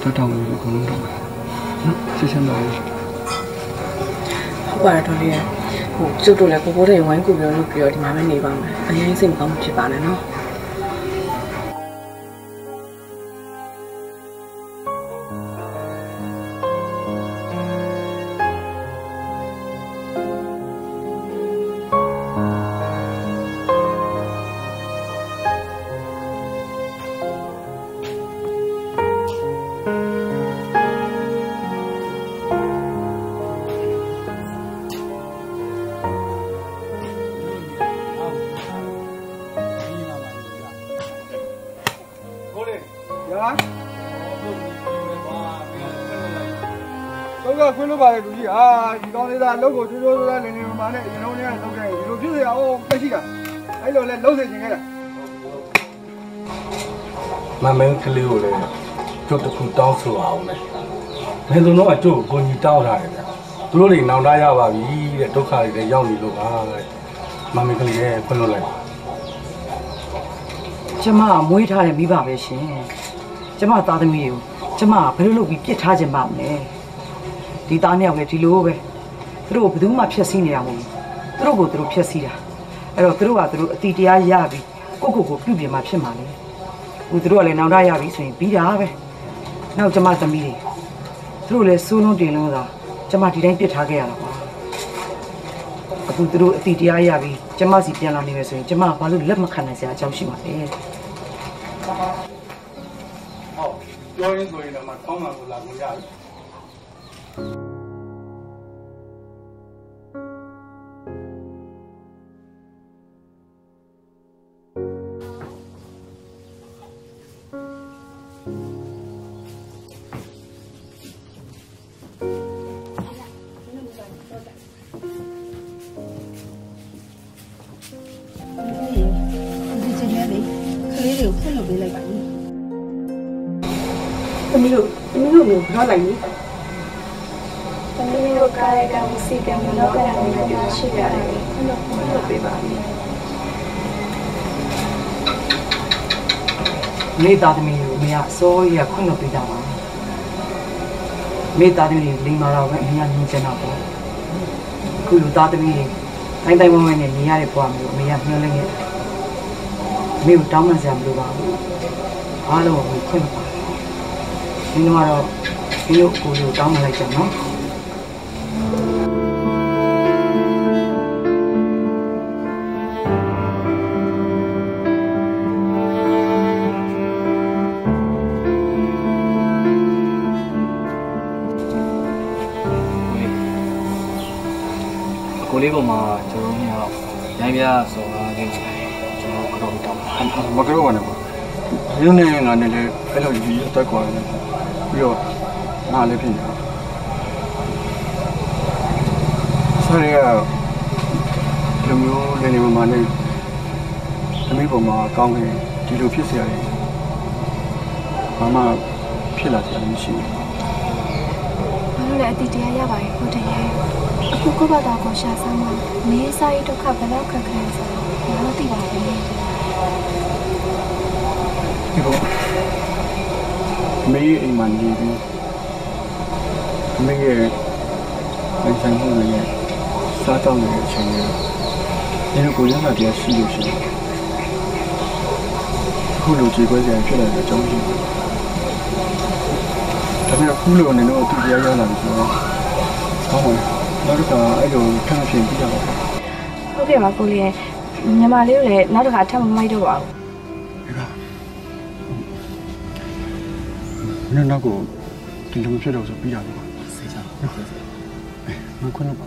[SPEAKER 4] တတ်တောင်းလို့အကုန်လုံးတော့နော်စိတ်ချမ်းသာတယ်
[SPEAKER 26] ဟုတ်ပါတယ်တော်လေးရ ဟိုကျုပ်တို့လည်းကိုကိုတဲ့ဝိုင်းကူပြောလို့ပြောဒီမှာပဲနေပါမယ်အရင်စိတ်မကောင်းဖြစ်ပါနဲ့နော်
[SPEAKER 4] သားအလုပ်ကိုတိုးတိုးသားလင်းလင်းမာနဲ့ရင်လုံးနဲ့လုပ်ခဲ့ဒီလိုဖြစ်ရအောင်ပြရှိတာအဲ့လိုလဲလုံးစေချင်ခဲ့တာ
[SPEAKER 7] မမင်းကလေးကိုလည်းကျုပ်တစ်ခုတောင်းဆိုအောင်မယ်မင်းတို့တော့ကျုပ်ကိုကိုကြီးတောင်းထားတယ်ဗျသူတို့တွေနောင်တရပါပြီတဲ့ဒုက္ခတွေလည်းရောက်နေလို့ပါတဲ့မမင်းကလေးရဲ့ခွင့်လို့လိုက်ပါ
[SPEAKER 2] ကျမကမွေးထားတဲ့မိဘပဲရှင်ကျမသားသမီးကိုကျမကဘယ်လိုလုပ်ပြီးပြစ်ထားခြင်းပါမလဲဒီသားနှစ်ယောက်လည်းဒီလိုပဲ သူတို့ကဘယ်သူမှဖျက်ဆီးနေတာမဟုတ်ဘူးသူတို့ကိုသူတို့ဖျက်ဆီးတာအဲ့တော့သူတို့ကသူတို့အတီတရားရပြီးကိုယ့်ကိုယ်ကိုပြုပြင်မှဖြစ်မှာလေဟိုသူတို့ကလည်းနောင်တရပြီဆိုရင်ပြီးတာပဲနောက်ကျမသမီးတွေသူတို့လည်းစိုးလုံးတင်လုံးသာကျမဒီတိုင်းပြစ်ထားခဲ့ရတာပါအခုသူတို့အတီတရားရပြီးကျမစီပြန်လာနေမယ်ဆိုရင်ကျမကဘာလို့လက်မခံနိုင်စရာအကြောင်းရှိမှာလဲ
[SPEAKER 4] ဟုတ်ပြောရင်းဆိုရင်တော့ကောင်းမှကိုလာလို့ရတယ်
[SPEAKER 26] မေတ္တာ
[SPEAKER 27] သမီးကို
[SPEAKER 2] အမေကစိုးရခွင့်လို့ပေးတာပါမေတ္တာသမီးလိမ္မာတော့ပဲအမေကညှင်းချင်တာပေါ့အခုလိုသားသမီးတိုင်းတိုင်းဝန်းဝန်းနဲ့နေရတဲ့ဘဝမျိုးအမေကမျှော်လင့်ခဲ့တယ်အမေကိုတောင်းပန်စရာမလိုပါဘူးအားလုံးကိုခွင့်မပါဘူးဒီတော့ကတော့ဒီလိုကိုလိုတောင်းပန်လိုက်ကြနော်
[SPEAKER 11] လေးပေါ်မှာကျွန်တော်တို့ကတော့ရိုင်းပြဆော်ကားလေးကျွန်တော်ကတော့တောင်းပါ
[SPEAKER 4] မကြောက်ပါနဲ့ကွာဒီနေ့ငါနဲ့လည်းအဲ့လိုကြီးတက်ကွာနေပြီးတော့ငါလည်းဖြစ်နေတာဆိုရဒီလိုမျိုးလည်းနေမှာနေအမေပေါ်မှာကောင်းတယ်ဒီလိုဖြစ်เสียရတယ်ဘာမှဖြစ်လာတယ်မရှိဘူး
[SPEAKER 28] ဘာလို့လဲအတီတရားရပါရဲ့ကိုတည်းရဲ့ အခုကိုဘာသာကိုရှာစမ်းမမေးစာရေးဒုက္ခဘယ်လောက်ခက်ခဲဆိုတော့ဘာလို့သိပါလဲ
[SPEAKER 4] ဒီပေါ်မေးအိမ်မှာနေပြီးမေးရဲ့ဝန်ဆောင်မှုတွေနဲ့စားတောင်းနေတဲ့အချိန်တွေဒီလိုကိုရမ်းတာတရားရှိလို့ရှိရင်ခုလိုကြည်ပွဲစရာဖြစ်လာတဲ့အကြောင်းရှိတယ်ဒါပေမဲ့ခုလိုအနေနဲ့အတူတရားရလာပြီဆိုတော့ကောင်းတယ် နောက်တစ်ခါအဲ့လိုထပ်ဖြစ်ပြီးကြပါဘူး
[SPEAKER 28] ဟုတ်ကဲ့ပါကိုလေးရဲ့ညီမလေးကိုလည်းနောက်တစ်ခါထပ်မမိုက်တော့ပါဘူး
[SPEAKER 4] နင်နောက်ကိုဒီလိုဖြစ်တော့ဆိုပြီးရတယ်စိတ်ချမခွန်းတော့ပါ